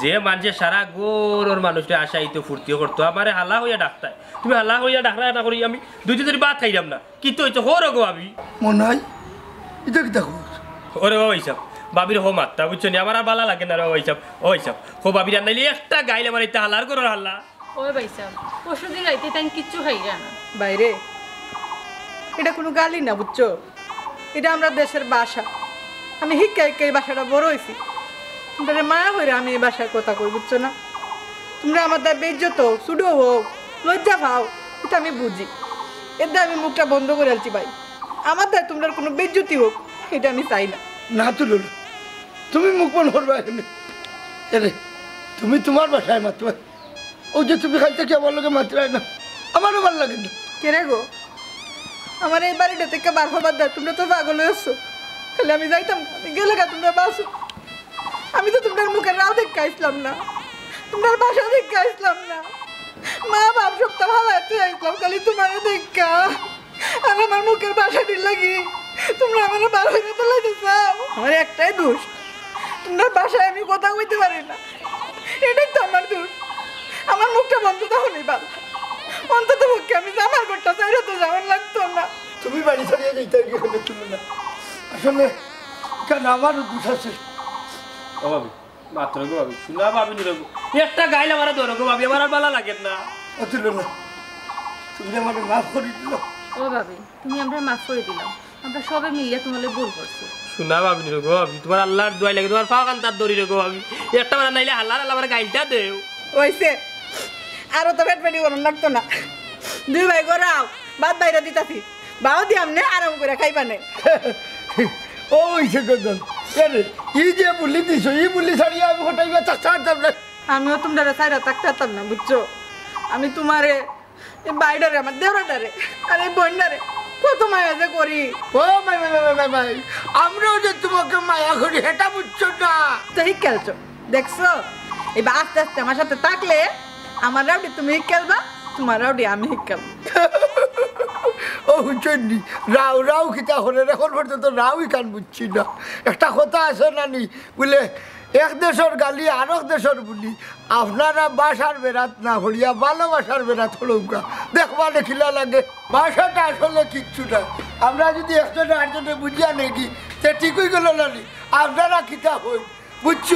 যে মানুষের সারা গোর মানুষটা আশাইতো ফুর্তিও করতো আমারে হালা হইয়া ডাক্তার তুমি হালা হইয়া ডাকলা না করি আমি দুই দিন বাদ খাইলাম না কি তো হইছে হো রে গো ভাবি। মনে হয় এটা কি দেখো? ওরে ও হিসাব বাবির হো মাত্তা বুঝছ নি? আমার আর বালা লাগে না রে ও হিসাব ও হিসাব হো বাবির আর নাইলে একটা গাইলে আমার ইত্যা হাল্লার করো হাল্লা। ওই ভাইসাব পরশু দিন রাইতে তাই কিচ্ছু খাইরা না। বাইরে এটা কোনো গালি না বুঝছ? এটা আমরা দেশের বাসা। আমি হিক্কা হিক্কা এই বাসাটা বড় হয়েছি তোমরা মায়া হইরে আমি এই বাসার কথা কই বুঝছ না? তোমরা আমার দ্বারা বেজ্জত হোক সুডো হোক লজ্জা পাও এটা আমি বুঝি। এর দ্বারা আমি মুখটা বন্ধ করে আলছি ভাই। আমার দ্বারা তোমরা কোনো বেজ্জতি হোক এটা আমি চাই না। না তুলো তুমি মুখ বন্ধ করবা তুমি তোমার বাসায় মাতবা ও যে তুমি খাইতে কি আমার লোকে মাত্রায় না? আমারও ভালো লাগে না। কে রে গো? আমার এই বাড়িটা থেকে বার হবার দা তোমরা তো পাগল হয়েছো। তাহলে আমি যাইতাম। আমি গেলে গা তোমরা বাসো আমি তো তোমার মুখের রাও দেখে আসলাম না। তোমার বাসা দেখে আসলাম না। মা বাপ সব তো ভালো আছে আসলাম খালি তোমার দেখা। আর আমার মুখের বাসাটি লাগি, তোমরা আমার বার হইতে তো লাগে চাও আমার একটাই দোষ, তোমার বাসায় আমি কথা কইতে পারি না। এটাই তো আমার দোষ। আমার মুখটা বন্ধ তখনই ভালো অন্তত মুখকে আমি জামার ঘরটা চাইলে তো যাওয়ার লাগতো না। তুমি বাড়ি ছাড়িয়ে যাইতে এখানে তুলো না আসলে কেন আমারও দোষ আছে? ও ভাবি মাত্র গো ভাবি শুনা ভাবি নি রে গো। একটা গাইলে আমার ধরো গো ভাবি আমার আর বালা লাগে না। ও তুলো না তুমি আমার মাফ করে দিল। ও ভাবি তুমি আমরা মাফ করে দিলাম। আমরা সবাই মিলিয়ে তোমাদের ভুল করছি। শুনা ভাবি নি রে গো ভাবি তোমার আল্লাহর দোয়াই লাগে তোমার পাও কান তার দড়ি রে গো ভাবি। একটা মানে নাইলে হাল্লার আল্লাহ আমার গাইলটা দেও। ওইসে আরও তো পেট পেটি করার লাগতো না। দুই ভাই গরাও বাদ বাইরে দিতাছি। বাও দিয়াম নে আরাম করে খাইবা নে। ও হইছে গজন। আরে ই যে বুলি দিছো ই বুলি ছাড়িয়ে আমি হটাইবা চাচার যাবে আমিও তোমরা সাইরা থাকতে না বুঝছ? আমি তোমারে বাইডারে আমার দেওরাটারে আর এই বন্যারে কত মায়া যে করি। ও মাই মাই মাই মাই আমরাও যে তোমাকে মায়া করি এটা বুঝছ না। তো হিক খেলছো দেখছ? এবার আস্তে আস্তে আমার সাথে থাকলে আমার রাউডি, তুমি খেলবা তোমার রাউডি, আমি খেলব ও হুচন্ডি রাও রাও খিতা হলে এখন পর্যন্ত রাওই কান বুঝছি না। একটা কথা আছে নানি, বলে, এক দেশের গালি আর এক দেশের বুলি। আপনারা বাসার বেড়াত না হলিয়া ভালোবাসার বেড়াত হলৌকা দেখবা দেখিলা লাগে বাসাটা আসলে কিচ্ছু না। আমরা যদি একজনে আটজনে বুঝিয়া নাকি সে ঠিকই গেল নানি। আপনারা খিতা হই? বুঝছ